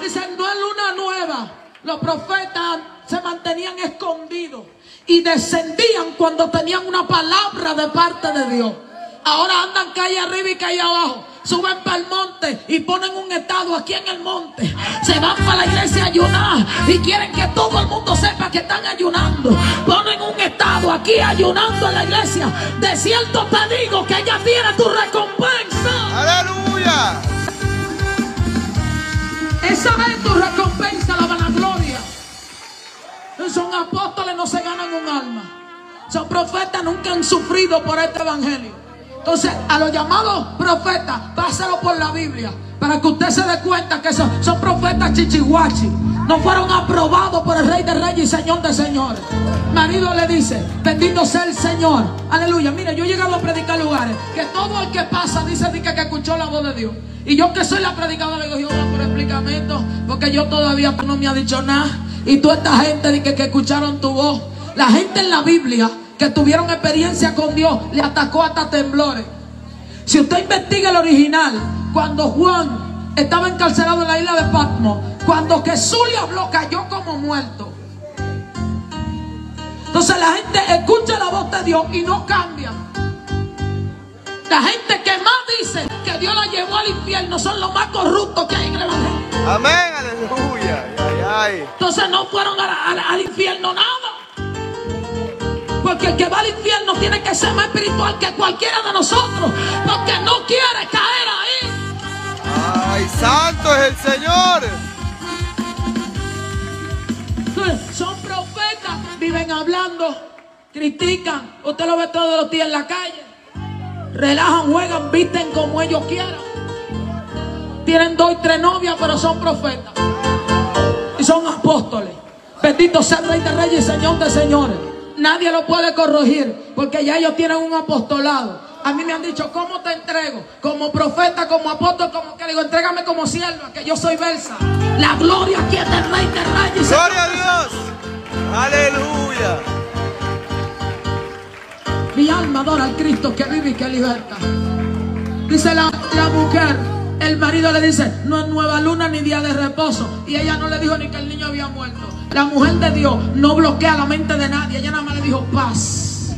Dicen, no es luna nueva. Los profetas se mantenían escondidos y descendían cuando tenían una palabra de parte de Dios. Ahora andan calle arriba y calle abajo. Suben para el monte y ponen un estado aquí en el monte. Se van para la iglesia a ayunar y quieren que todo el mundo sepa que están ayunando. Ponen un estado aquí ayunando en la iglesia. De cierto te digo que ella tiene tu recompensa. Aleluya. Esa es tu recompensa, la vanagloria. Son apóstoles, no se ganan un alma. Son profetas, nunca han sufrido por este evangelio. Entonces, a los llamados profetas, pásalo por la Biblia. Para que usted se dé cuenta que son, son profetas chichihuachi. No fueron aprobados por el Rey de Reyes y Señor de Señores. Marido le dice, bendito sea el Señor. Aleluya. Mire, yo he llegado a predicar lugares que todo el que pasa dice que, que escuchó la voz de Dios. Y yo que soy la predicadora le digo, Jehová, pero explícame esto, porque yo todavía no me has dicho nada. Y toda esta gente dice que, que escucharon tu voz. La gente en la Biblia que tuvieron experiencia con Dios le atacó hasta temblores. Si usted investiga el original, cuando Juan estaba encarcelado en la isla de Patmos, cuando Jesús le habló, cayó como muerto. Entonces la gente escucha la voz de Dios y no cambia. La gente que más dice que Dios la llevó al infierno son los más corruptos que hay en el evangelio. Amén, aleluya. Ay, ay. Entonces no fueron a la- a la- al infierno nada. Porque el que va al infierno tiene que ser más espiritual que cualquiera de nosotros. Porque no quiere caer ahí. Ay, santo es el Señor. Entonces, Son profetas, viven hablando, critican. Usted lo ve todos los días en la calle. Relajan, juegan, visten como ellos quieran. Tienen dos y tres novias, pero son profetas. Y son apóstoles. Bendito sea el Rey de Reyes y Señor de Señores. Nadie lo puede corregir porque ya ellos tienen un apostolado. A mí me han dicho, ¿cómo te entrego? Como profeta, como apóstol, como que digo, entrégame como sierva, que yo soy Versa. La gloria aquí es del Rey de Reyes. Gloria a Dios. Aleluya. Mi alma adora al Cristo que vive y que liberta. Dice la, la mujer, el marido le dice, no es nueva luna ni día de reposo. Y ella no le dijo ni que el niño había muerto. La mujer de Dios no bloquea la mente de nadie. Ella nada más le dijo paz.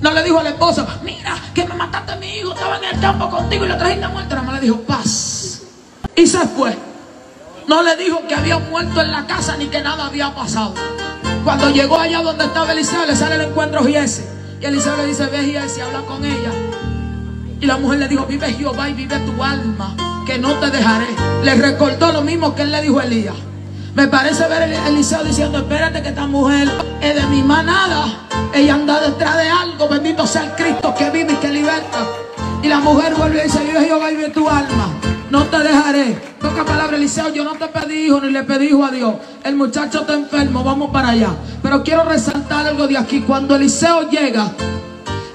No le dijo al esposo, mira, que me mataste a mi hijo, estaba en el campo contigo y lo trajiste muerto. Nada más le dijo paz. Y se fue. No le dijo que había muerto en la casa ni que nada había pasado. Cuando llegó allá donde estaba Eliseo, le sale el encuentro Giese. Y Eliseo le dice, ve Giese, habla con ella. Y la mujer le dijo, vive Jehová y vive tu alma, que no te dejaré. Le recordó lo mismo que él le dijo a Elías. Me parece ver a Eliseo diciendo, espérate que esta mujer es de mi manada. Ella anda detrás de algo, bendito sea el Cristo que vive y que liberta. Y la mujer vuelve y dice, vive Jehová y vive tu alma. No te dejaré. Toca palabra, Eliseo, yo no te pedí hijo ni le pedí hijo a Dios. El muchacho está enfermo, vamos para allá. Pero quiero resaltar algo de aquí. Cuando Eliseo llega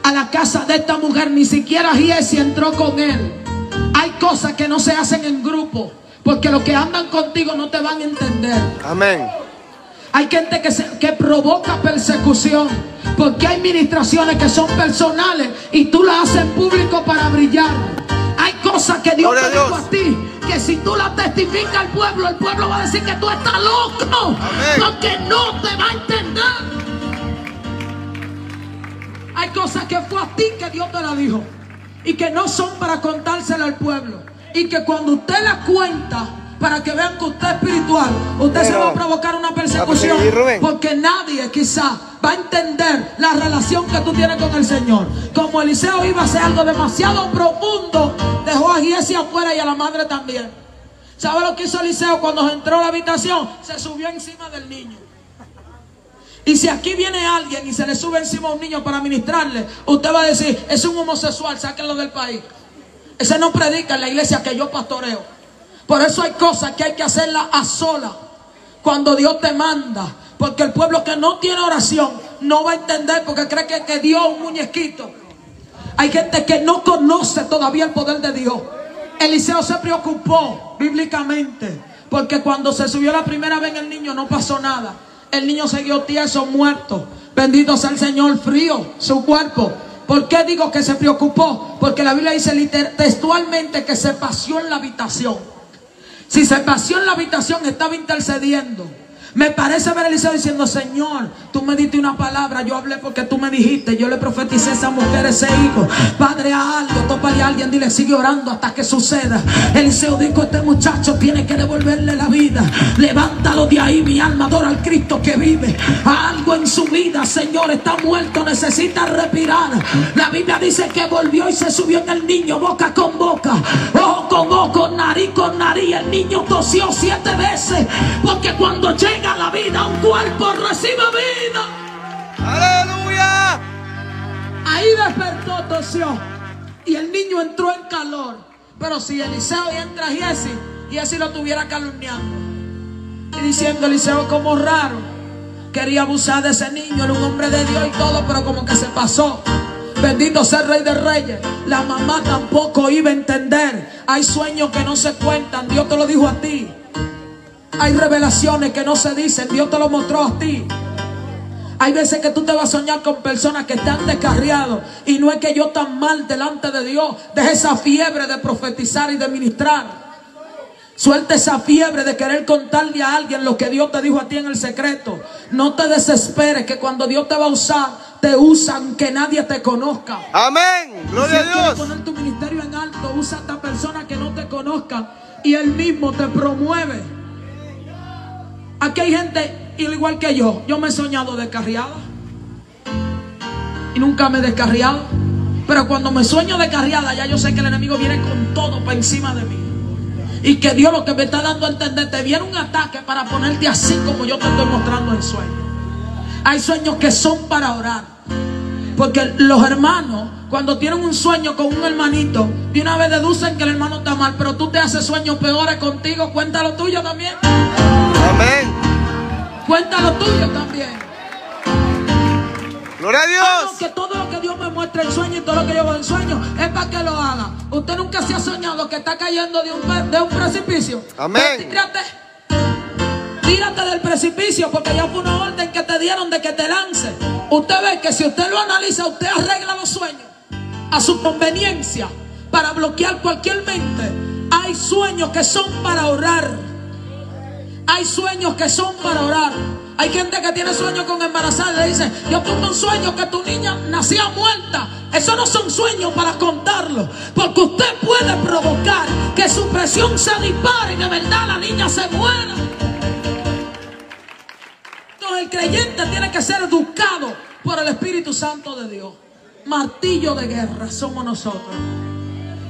a la casa de esta mujer, ni siquiera Giesi entró con él. Hay cosas que no se hacen en grupo, porque los que andan contigo no te van a entender. Amén. Hay gente que, se- que provoca persecución, porque hay ministraciones que son personales y tú las haces en público para brillar. Hay cosas que Dios Gloria te dijo a ti, que si tú las testificas al pueblo, el pueblo va a decir que tú estás loco, Amén. porque no te va a entender. Hay cosas que fue a ti que Dios te la dijo y que no son para contársela al pueblo. Y que cuando usted la cuenta, para que vean que usted es espiritual, usted se va a provocar una persecución. Porque nadie quizá va a entender la relación que tú tienes con el Señor. Como Eliseo iba a hacer algo demasiado profundo, dejó a Giesi afuera y a la madre también. ¿Sabe lo que hizo Eliseo cuando entró a la habitación? Se subió encima del niño. Y si aquí viene alguien y se le sube encima a un niño para ministrarle, usted va a decir, es un homosexual, sáquenlo del país. Ese no predica en la iglesia que yo pastoreo. Por eso hay cosas que hay que hacerlas a sola. Cuando Dios te manda. Porque el pueblo que no tiene oración no va a entender porque cree que, que Dios es un muñequito. Hay gente que no conoce todavía el poder de Dios. Eliseo se preocupó bíblicamente porque cuando se subió la primera vez el niño no pasó nada. El niño siguió tieso, muerto. Bendito sea el Señor, frío su cuerpo. ¿Por qué digo que se preocupó? Porque la Biblia dice textualmente que se paseó en la habitación. Si se paseó en la habitación, estaba intercediendo. Me parece ver a Eliseo diciendo, Señor, tú me diste una palabra, yo hablé porque tú me dijiste, yo le profeticé a esa mujer, ese hijo. Padre, a algo, tópale a alguien, dile, sigue orando hasta que suceda. Eliseo dijo, este muchacho tiene que devolverle la vida. Levántalo de ahí, mi alma, adora al Cristo que vive. Algo en su vida, Señor, está muerto, necesita respirar. La Biblia dice que volvió y se subió en el niño, boca con boca, ojo con ojo, nariz con nariz. El niño tosió siete veces, porque cuando llega la vida, un cuerpo recibe vida. Aleluya. Ahí despertó, tosió. Y el niño entró en calor. Pero si Eliseo entra a Jesse y Jesse lo tuviera calumniando y diciendo, Eliseo, como raro, quería abusar de ese niño, era un hombre de Dios y todo, pero como que se pasó. Bendito sea el Rey de Reyes. La mamá tampoco iba a entender. Hay sueños que no se cuentan. Dios te lo dijo a ti. Hay revelaciones que no se dicen. Dios te lo mostró a ti. Hay veces que tú te vas a soñar con personas que están descarriados. Y no es que yo tan mal delante de Dios. Deja esa fiebre de profetizar y de ministrar. Suelta esa fiebre de querer contarle a alguien lo que Dios te dijo a ti en el secreto. No te desesperes que cuando Dios te va a usar, te usan que nadie te conozca. Amén. Gloria si a Dios. poner tu ministerio en alto, usa a esta persona que no te conozca y él mismo te promueve. Aquí hay gente igual que yo. Yo me he soñado descarriada. Y nunca me he descarriado. Pero cuando me sueño descarriada, ya yo sé que el enemigo viene con todo para encima de mí. Y que Dios lo que me está dando a entender, te viene un ataque para ponerte así como yo te estoy mostrando el sueño. Hay sueños que son para orar. Porque los hermanos, cuando tienen un sueño con un hermanito, de una vez deducen que el hermano está mal, pero tú te haces sueños peores contigo, cuéntalo tuyo también. Amén. Cuéntalo tuyo también. Gloria a Dios. que todo lo que Dios me muestra en sueño y todo lo que yo veo en sueño es para que lo haga. Usted nunca se ha soñado que está cayendo de un, de un precipicio. Amén. Tírate. Tírate del precipicio porque ya fue una orden que te dieron de que te lance. Usted ve que si usted lo analiza, usted arregla los sueños a su conveniencia para bloquear cualquier mente. Hay sueños que son para orar. Hay sueños que son para orar. Hay gente que tiene sueños con embarazada y le dice, yo tuve un sueño que tu niña nacía muerta. Eso no son sueños para contarlo. Porque usted puede provocar que su presión se dispare y de verdad la niña se muera. Entonces el creyente tiene que ser educado por el Espíritu Santo de Dios. Martillo de guerra somos nosotros.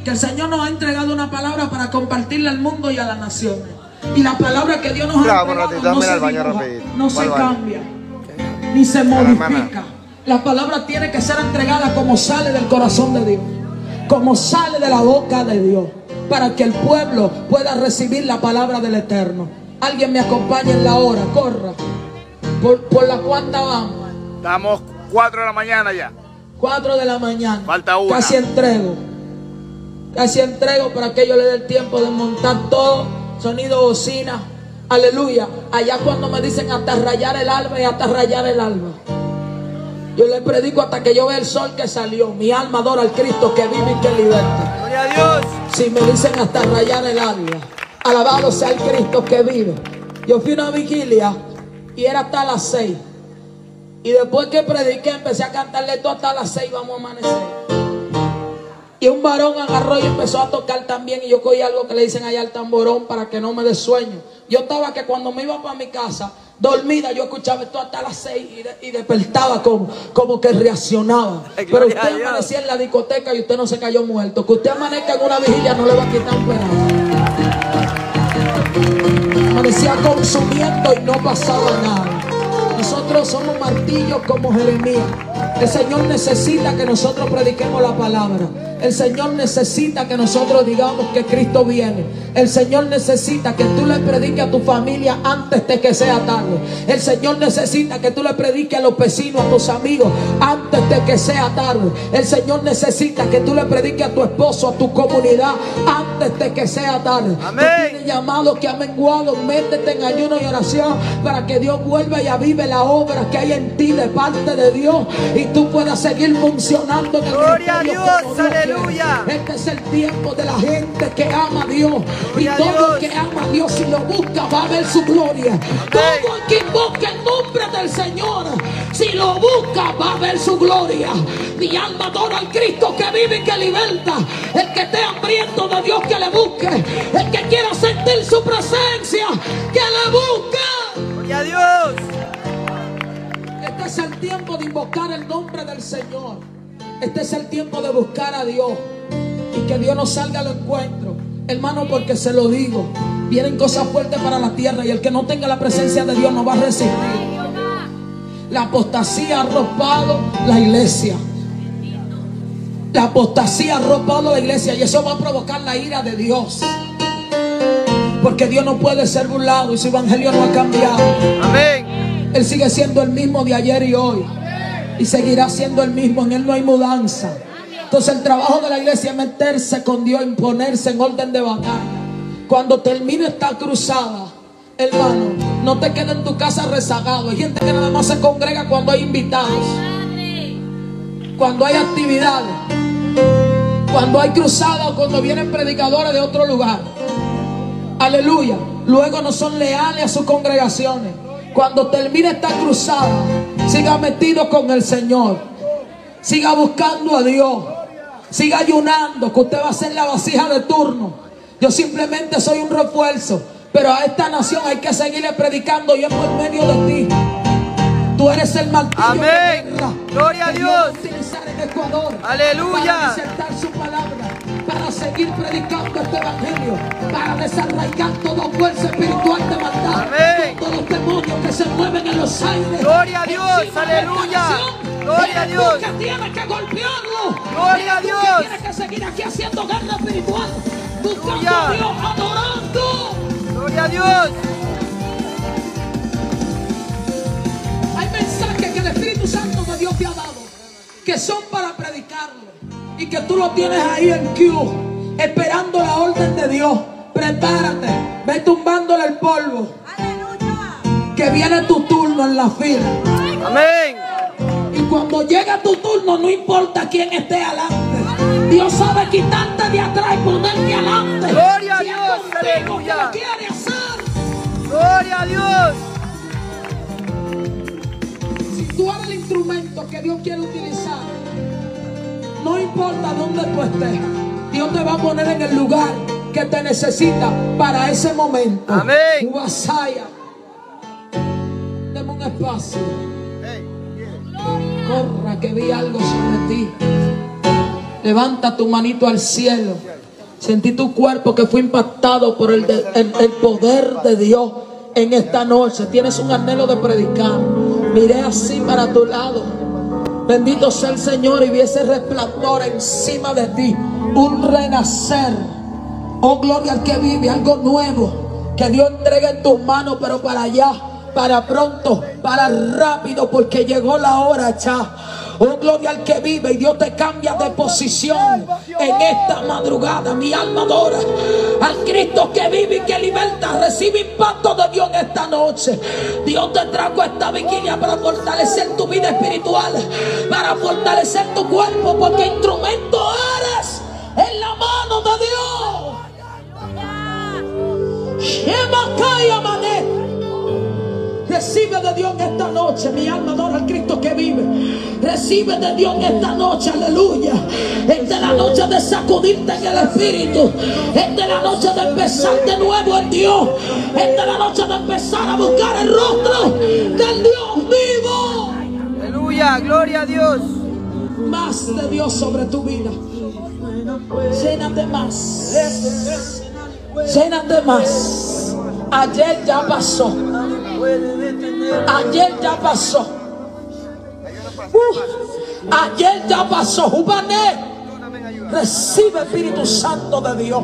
Que el Señor nos ha entregado una palabra para compartirla al mundo y a las naciones. Y la palabra que Dios nos ha entregado no se baño dibuja, no se cambia, ni se modifica. La palabra tiene que ser entregada como sale del corazón de Dios, como sale de la boca de Dios, para que el pueblo pueda recibir la palabra del Eterno. Alguien me acompaña en la hora, corra. ¿Por, por la cuanta vamos? Estamos 4 de la mañana ya. 4 de la mañana. Falta una. Casi entrego. Casi entrego para que yo le dé el tiempo de montar todo. Sonido bocina. Aleluya. Allá cuando me dicen hasta rayar el alba y hasta rayar el alba. Yo le predico hasta que yo vea el sol que salió. Mi alma adora al Cristo que vive y que liberta. Gloria a Dios. Si me dicen hasta rayar el alba, alabado sea el Cristo que vive. Yo fui a una vigilia y era hasta las seis. Y después que prediqué, empecé a cantarle todo hasta las seis, vamos a amanecer. Y un varón agarró y empezó a tocar también. Y yo cogí algo que le dicen allá al tamborón para que no me dé sueño. Yo estaba que cuando me iba para mi casa, dormida, yo escuchaba esto hasta las seis y, de- y despertaba como, como que reaccionaba. Pero usted amanecía en la discoteca y usted no se cayó muerto. Que usted amanezca en una vigilia no le va a quitar un pedazo. Amanecía consumiendo y no pasaba nada. Nosotros somos martillos como Jeremías. El Señor necesita que nosotros prediquemos la palabra. El Señor necesita que nosotros digamos que Cristo viene. El Señor necesita que tú le prediques a tu familia antes de que sea tarde. El Señor necesita que tú le prediques a los vecinos, a tus amigos, antes de que sea tarde. El Señor necesita que tú le prediques a tu esposo, a tu comunidad, antes de que sea tarde. Tú Amén. tienes llamado que ha menguado, métete en ayuno y oración para que Dios vuelva y avive la obra que hay en ti de parte de Dios y tú puedas seguir funcionando en el Gloria a Dios, aleluya. Este es el tiempo de la gente que ama a Dios y Gloria todo el que ama a Dios y lo busca va a ver su gloria. Todo el que invoque el nombre del Señor, si lo busca va a ver su gloria. Mi alma adora al Cristo que vive y que liberta. El que esté hambriento de Dios que le busque. El que quiera sentir su presencia, que le busque. Gloria a Dios. Este es el tiempo de invocar el nombre del Señor. Este es el tiempo de buscar a Dios. Y que Dios nos salga al encuentro. Hermano, porque se lo digo. Vienen cosas fuertes para la tierra. Y el que no tenga la presencia de Dios no va a resistir. La apostasía ha arropado la iglesia. La apostasía ha robado la iglesia y eso va a provocar la ira de Dios. Porque Dios no puede ser burlado y su evangelio no ha cambiado. Amén. Él sigue siendo el mismo de ayer y hoy. Y seguirá siendo el mismo. En Él no hay mudanza. Entonces el trabajo de la iglesia es meterse con Dios, imponerse en orden de batalla. Cuando termine esta cruzada, hermano, no te quedes en tu casa rezagado. Hay gente que nada más se congrega cuando hay invitados. Cuando hay actividades. Cuando hay cruzadas o cuando vienen predicadores de otro lugar. Aleluya. Luego no son leales a sus congregaciones. Cuando termine esta cruzada, siga metido con el Señor. Siga buscando a Dios. Siga ayunando, que usted va a ser la vasija de turno. Yo simplemente soy un refuerzo. Pero a esta nación hay que seguirle predicando y es por medio de ti. Tú eres el martillo Amén. de guerra Gloria a Dios Dios. utilizar en Ecuador. Aleluya. Para insertar su palabra. Para seguir predicando este evangelio. Para desarraigar toda fuerza espiritual de maldad. Todos los demonios que se mueven en los aires. Gloria a Dios. Aleluya. Gloria a Dios. que tienes que golpearlo. Gloria a Dios. que tienes que seguir aquí haciendo guerra espiritual. Buscando Aleluya. a Dios, adorando. Gloria a Dios. Hay mensajes que el Espíritu Santo de Dios te ha dado que son para predicarlo y que tú lo tienes ahí en queue esperando la orden de Dios. Prepárate, ve tumbándole el polvo. Que viene tu turno en la fila. Amén. Y cuando llega tu turno, no importa quién esté adelante. Dios sabe quitarte de atrás y ponerte adelante. Gloria a Si es Dios, aleluya. lo quiere hacer. Gloria a Dios. Si tú eres el instrumento que Dios quiere utilizar, no importa dónde tú estés, Dios te va a poner en el lugar que te necesita para ese momento. Amén. Ubasaya. Deme un espacio. Corra que vi algo sobre ti. Levanta tu manito al cielo. Sentí tu cuerpo que fue impactado por el, de- el- el poder de Dios en esta noche. Tienes un anhelo de predicar. Miré así para tu lado. Bendito sea el Señor y vi ese resplandor encima de ti. Un renacer. Oh, gloria al que vive, algo nuevo. Que Dios entrega en tus manos, pero para allá, para pronto, para rápido, porque llegó la hora ya. Oh, gloria al que vive y Dios te cambia de posición en esta madrugada. Mi alma adora al Cristo que vive y que liberta. Recibe impacto de Dios en esta noche. Dios te trajo esta vigilia para fortalecer tu vida espiritual, para fortalecer tu cuerpo, porque instrumento eres en la mano de Dios. Recibe de Dios en esta noche, mi alma adora al Cristo que vive. Recibe de Dios en esta noche, aleluya. Esta es la noche de sacudirte en el Espíritu. Esta es la noche de empezar de nuevo en Dios. Esta es la noche de empezar a buscar el rostro del Dios vivo. Aleluya. Gloria a Dios. Más de Dios sobre tu vida. Llénate más. Llénate más. Ayer ya pasó. Ayer ya pasó. Uh, ayer ya pasó. Jubané. Recibe Espíritu Santo de Dios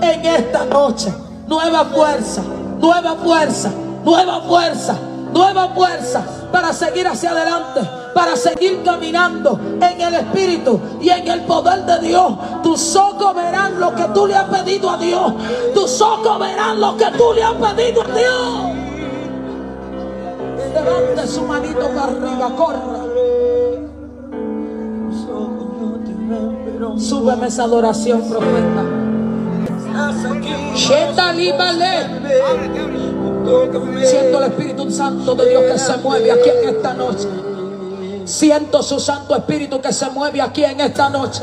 en esta noche. Nueva fuerza, nueva fuerza, nueva fuerza, nueva fuerza para seguir hacia adelante, para seguir caminando en el Espíritu y en el poder de Dios. Tus ojos verán lo que tú le has pedido a Dios. Tus ojos verán lo que tú le has pedido a Dios. Levante su manito para arriba, corra. Súbeme esa adoración, profeta. Siento el Espíritu Santo de Dios que se mueve aquí en esta noche. Siento su Santo Espíritu que se mueve aquí en esta noche.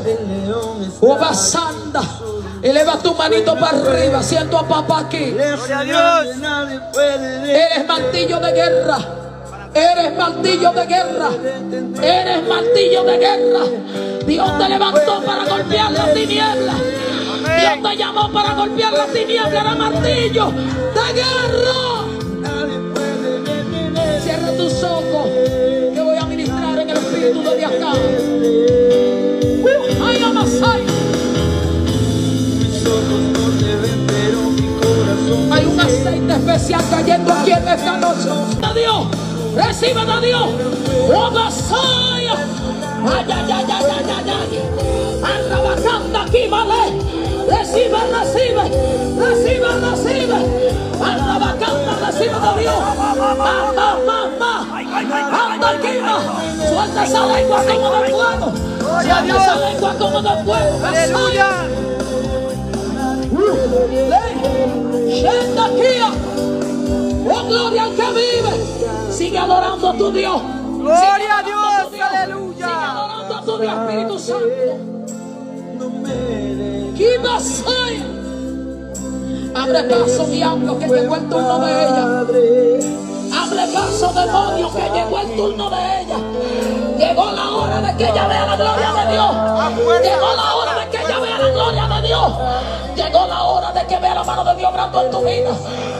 Obasanda. Eleva tu manito para arriba. Siento a papá aquí. Gloria a Dios. Eres martillo de guerra. Eres martillo de guerra. Eres martillo de guerra. Dios te levantó para golpear las tinieblas. Dios te llamó para golpear las tinieblas. Era martillo de guerra. Cierra tus ojos. Que voy a ministrar en el espíritu de acá. Especial cayendo aquí en esta noche. A Dios, reciban a Dios. Oh, Messiah. Ay, ay, ay, ay, ay, ay, ay. Arrabacanda aquí, vale. Recibe, recibe, recibe, recibe. Arrabacanda, recibe de Dios. Más, más, más, más. Anda aquí. Suelta esa lengua como de fuego. Suelta esa lengua como de fuego. Aleluya. Shenda Kia. Gloria al que vive. Sigue adorando a tu Dios. Gloria a Dios, aleluya. Sigue adorando a tu Dios, Espíritu Santo. Kiba Saya. Abre paso, diablo, que llegó el turno de ella. Abre paso, demonio, que llegó el turno de ella. Llegó la hora de que ella vea la gloria de Dios. Llegó la hora de que ella vea la gloria de Dios. Llegó la hora de que vea la mano de Dios obrando en tu vida.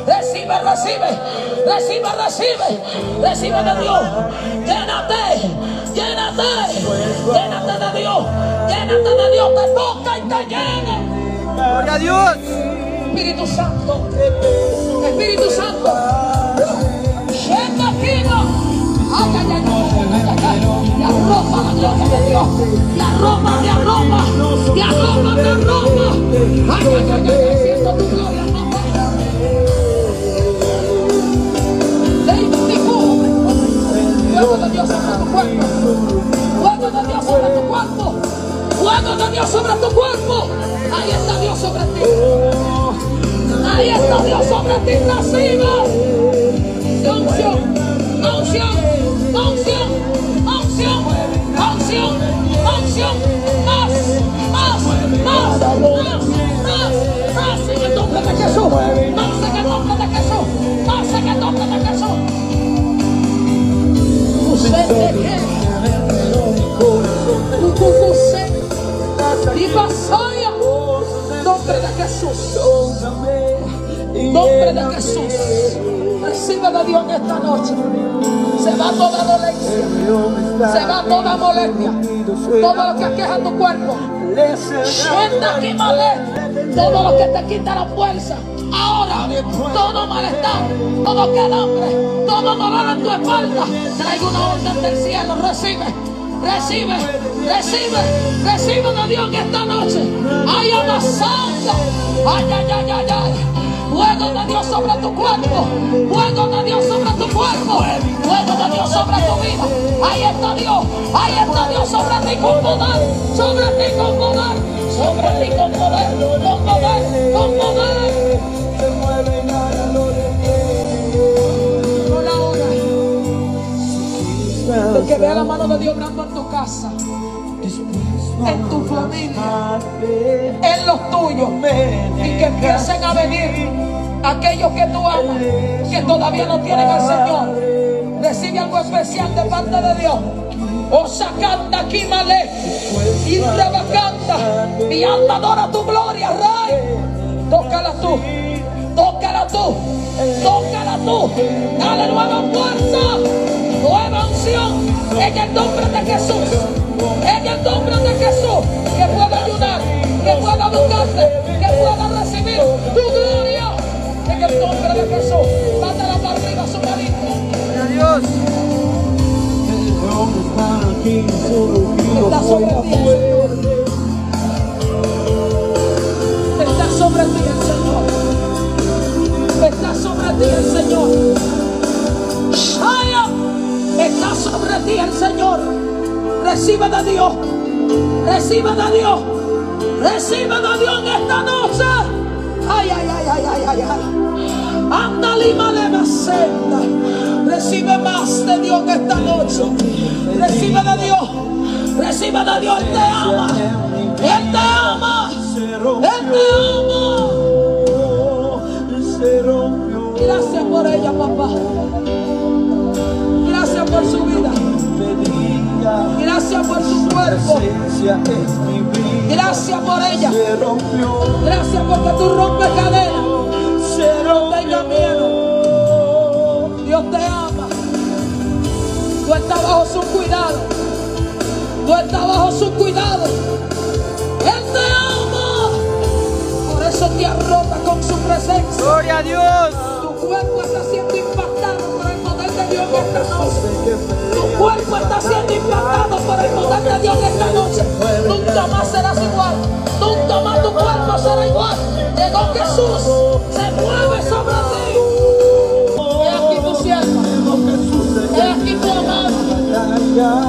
Recibe, recibe, recibe, recibe, recibe de Dios. Llénate, llénate, llénate de Dios. Llénate de Dios, te toca y te llena. Gloria a Dios. Espíritu Santo, Espíritu Santo, Shemakina, ay, te arropa la gloria de Dios, te arropa, te arropa, te arropa, te ay, ay, ay, ay, siento tu gloria, fuego de Dios sobre tu cuerpo, fuego de Dios sobre tu cuerpo, fuego de Dios sobre tu cuerpo, ahí está Dios sobre ti. Ahí está Dios sobre ti, recibe. Unción, unción, unción, unción, unción, unción. Más, más, más, más, más, más en el nombre de Jesús. Más en el nombre de Jesús. Más en el nombre de Jesús. Usted de qué? Usted. Y vasalla. Nombre de Jesús. Nombre de Jesús. Recibe de Dios en esta noche. Se va toda dolencia. Se va toda molestia. Todo lo que aqueja tu cuerpo. Sienta aquí malestia. Todo lo que te quita la fuerza. Ahora, todo malestar, todo calambre, todo dolor en tu espalda. Traigo una orden del cielo. Recibe. Recibe, recibe, recibe de Dios en esta noche. Ay, ama santa. Ay, ay, ay, ay, ay. Fuego de Dios sobre tu cuerpo. Fuego de Dios sobre tu cuerpo. Fuego de Dios sobre tu vida. Ahí está Dios. Ahí está Dios sobre ti con poder. Sobre ti con poder. Sobre ti con poder. Con poder. Con poder. No la hora. De que vea la mano de Dios obrando en tu casa. En tu familia. En los tuyos. Y que empiecen a venir aquellos que tú amas, que todavía no tienen al Señor. Recibe algo especial de parte de Dios. O sacanda aquí male. Y alma adora tu gloria, Rey. Tócala tú. Tócala tú. Tócala tú. Dale nueva fuerza. Nueva unción. En el nombre de Jesús. En el nombre de Jesús. Que pueda ayudar. Que pueda buscarte. Que pueda recibir tu gloria. En el nombre de Jesús. Mándala para arriba, su marido. Gloria a Dios. Está sobre ti Señor. Está sobre ti el Señor. Está sobre ti el Señor. Shaya. Está sobre ti el Señor. Recibe de Dios. Recibe de Dios. Recibe de Dios en esta noche. Ay, ay, ay, ay, ay, ay, ay. Anda lima lema senda. Recibe más de Dios en esta noche. Recibe de Dios. Recibe de Dios. Él te ama. Él te ama. Él te ama. Gracias por ella, papá. Gracias por su vida. Gracias por su cuerpo. Gracias por ella. Gracias porque tú rompes cadenas. No tengas miedo. Dios te ama. Tú estás bajo su cuidado. Tú estás bajo su cuidado. Él te ama. Por eso te arropa con su presencia. Gloria a Dios. Tu Tu cuerpo está siendo impactado Tu cuerpo está siendo impactado por el poder de Dios esta noche. Nunca más serás igual. Nunca más tu cuerpo será igual. Llegó Jesús. Se mueve sobre ti. He aquí tu sierva. He aquí tu amado.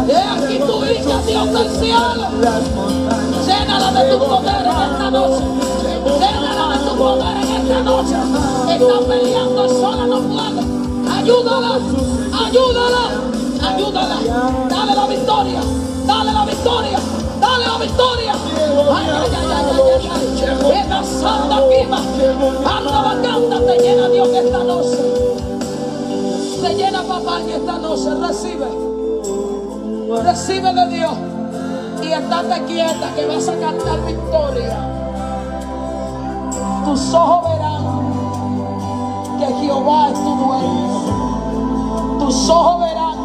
He aquí tu hija, Dios del cielo. Llénala de tu poder en esta noche. Llénala de tu poder en esta noche. Está peleando sola, no puede. Ayúdala, ayúdala, ayúdala. Dale la victoria, dale la victoria, dale la victoria. Ay, ay, ay, ay, ay, ay. Esta santa pima, anda vacanta, te llena Dios esta noche. Te llena papá en esta noche, recibe. Recibe de Dios y estate quieta que vas a cantar victoria. Tus ojos que Jehová es tu dueño. Tus ojos verán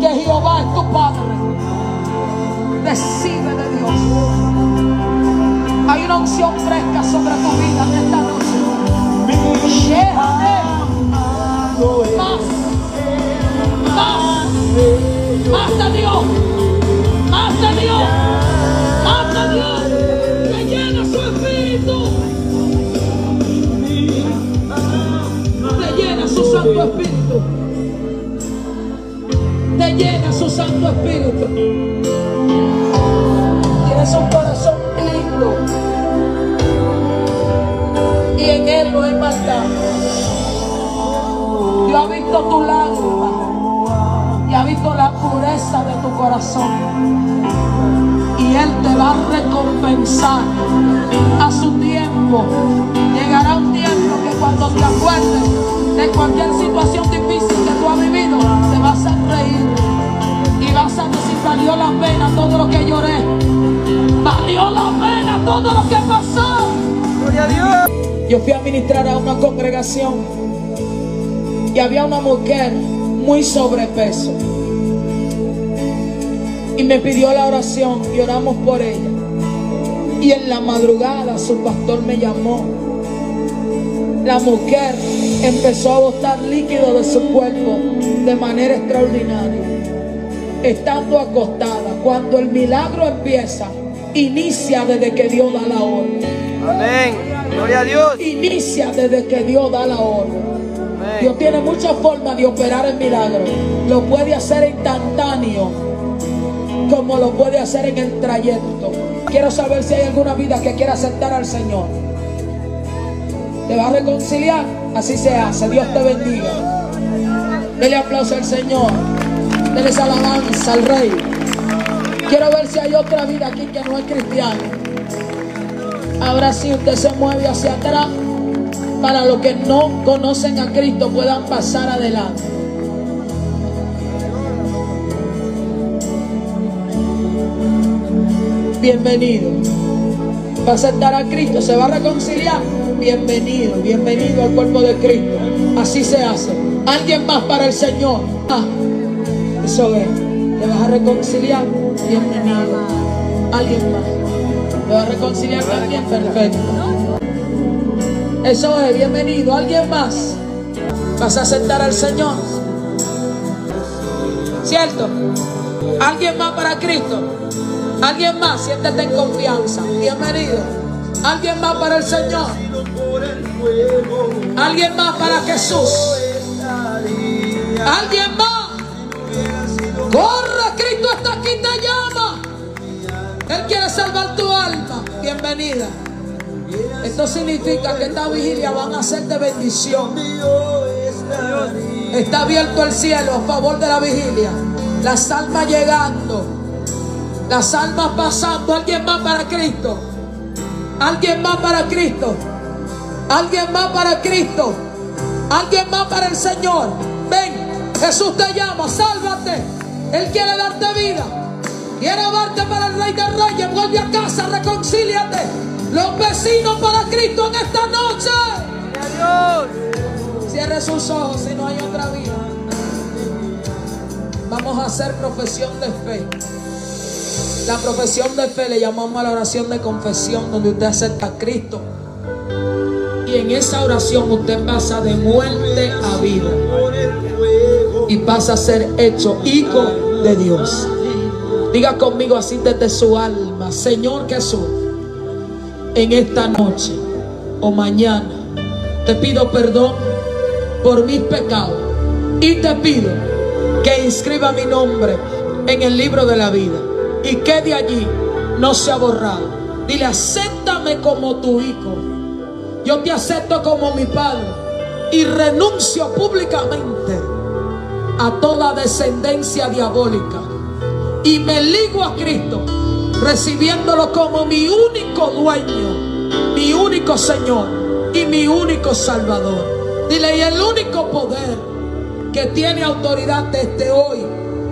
que Jehová es tu Padre. Recibe de Dios. Hay una unción fresca sobre tu vida en esta noche. Llévame más, más, más de Dios, su Santo Espíritu. Tienes un corazón lindo. Y en él no hay maldad. Dios ha visto tu lágrima. Y ha visto la pureza de tu corazón. Y Él te va a recompensar a su tiempo. Llegará un tiempo que cuando te acuerdes de cualquier situación difícil que tú has vivido, te vas valió la pena todo lo que lloré. Valió la pena todo lo que pasó. Gloria a Dios. Yo fui a ministrar a una congregación y había una mujer muy sobrepeso. Y me pidió la oración y oramos por ella. Y en la madrugada su pastor me llamó. La mujer empezó a botar líquido de su cuerpo de manera extraordinaria. Estando acostada, cuando el milagro empieza, inicia desde que Dios da la orden. Amén. Gloria a Dios. Inicia desde que Dios da la orden. Dios tiene muchas formas de operar el milagro. Lo puede hacer instantáneo, como lo puede hacer en el trayecto. Quiero saber si hay alguna vida que quiera aceptar al Señor. ¿Te va a reconciliar? Así se hace. Dios te bendiga. Dele aplauso al Señor. Dele alabanza al Rey. Quiero ver si hay otra vida aquí que no es cristiana. Ahora sí usted se mueve hacia atrás para los que no conocen a Cristo puedan pasar adelante. Bienvenido. Va a aceptar a Cristo, se va a reconciliar. Bienvenido, bienvenido al cuerpo de Cristo. Así se hace. Alguien más para el Señor. Ah, eso es. Te vas a reconciliar. Bienvenido. Alguien más. ¿Te vas a reconciliar con alguien? Perfecto. Eso es, bienvenido. ¿Alguien más? ¿Vas a aceptar al Señor? ¿Cierto? ¿Alguien más para Cristo? ¿Alguien más? Siéntete en confianza. Bienvenido. ¿Alguien más para el Señor? ¿Alguien más para Jesús? ¿Alguien más? Corre, Cristo está aquí, te llama. Él quiere salvar tu alma. Bienvenida. Esto significa que esta vigilia van a ser de bendición. Está abierto el cielo a favor de la vigilia. Las almas llegando. Las almas pasando. Alguien más para Cristo. Alguien más para Cristo. Alguien más para Cristo. Alguien más para el Señor. Ven, Jesús te llama, sálvate. Él quiere darte vida. Quiere darte para el Rey de Reyes. Vuelve a casa, reconcíliate. Los vecinos para Cristo en esta noche. Dios. Cierre sus ojos si no hay otra vida. Vamos a hacer profesión de fe. La profesión de fe le llamamos a la oración de confesión, donde usted acepta a Cristo y en esa oración usted pasa de muerte a vida pasa a ser hecho hijo de Dios. Diga conmigo así desde su alma, Señor Jesús, en esta noche o mañana te pido perdón por mis pecados y te pido que inscriba mi nombre en el libro de la vida y que de allí no sea borrado. Dile, acéptame como tu hijo. Yo te acepto como mi padre y renuncio públicamente a toda descendencia diabólica y me ligo a Cristo, recibiéndolo como mi único dueño, mi único Señor y mi único Salvador. Dile, y el único poder que tiene autoridad desde hoy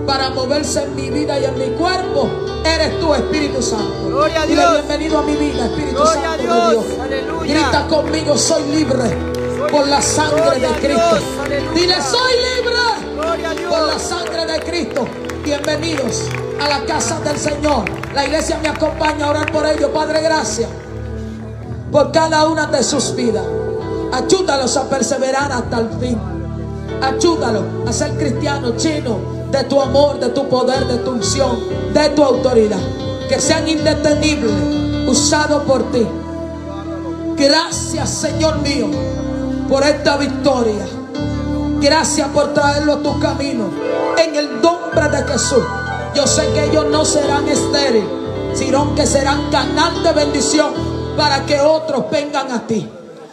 para moverse en mi vida y en mi cuerpo, eres tú, Espíritu Santo. Gloria a Dile, Dios. bienvenido a mi vida, Espíritu Gloria Santo a de Dios. Aleluya. Grita conmigo, soy libre por la sangre Gloria de Cristo. Dios. Dile, soy libre por la sangre de Cristo. Bienvenidos a la casa del Señor. La iglesia me acompaña a orar por ellos. Padre, gracias por cada una de sus vidas. Ayúdalos a perseverar hasta el fin. Ayúdalos a ser cristianos chinos de tu amor, de tu poder, de tu unción, de tu autoridad. Que sean indetenibles, usados por ti. Gracias, Señor mío, por esta victoria. Gracias por traerlo a tu camino. En el nombre de Jesús. Yo sé que ellos no serán estériles, sino que serán canal de bendición para que otros vengan a ti.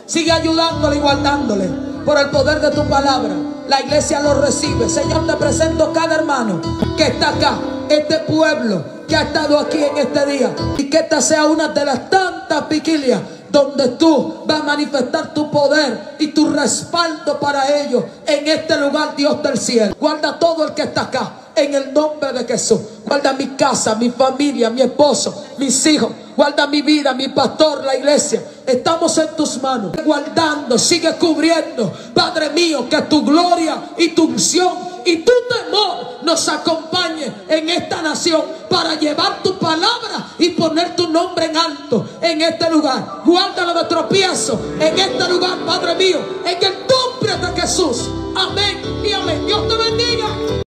Sigue ayudándole y guardándole por el poder de tu palabra. La iglesia lo recibe. Señor, te presento cada hermano que está acá, este pueblo que ha estado aquí en este día. Y que esta sea una de las tantas vigilias donde tú vas a manifestar tu poder y tu respaldo para ellos en este lugar, Dios del cielo. Guarda todo el que está acá en el nombre de Jesús. Guarda mi casa, mi familia, mi esposo, mis hijos. Guarda mi vida, mi pastor, la iglesia. Estamos en tus manos. Guardando, sigue cubriendo. Padre mío, que tu gloria y tu unción y tu temor nos acompañe en esta nación para llevar tu palabra y poner tu nombre en alto en este lugar. Guárdalo de tropiezo en este lugar, Padre mío, en el nombre de Jesús. Amén y amén. Dios te bendiga.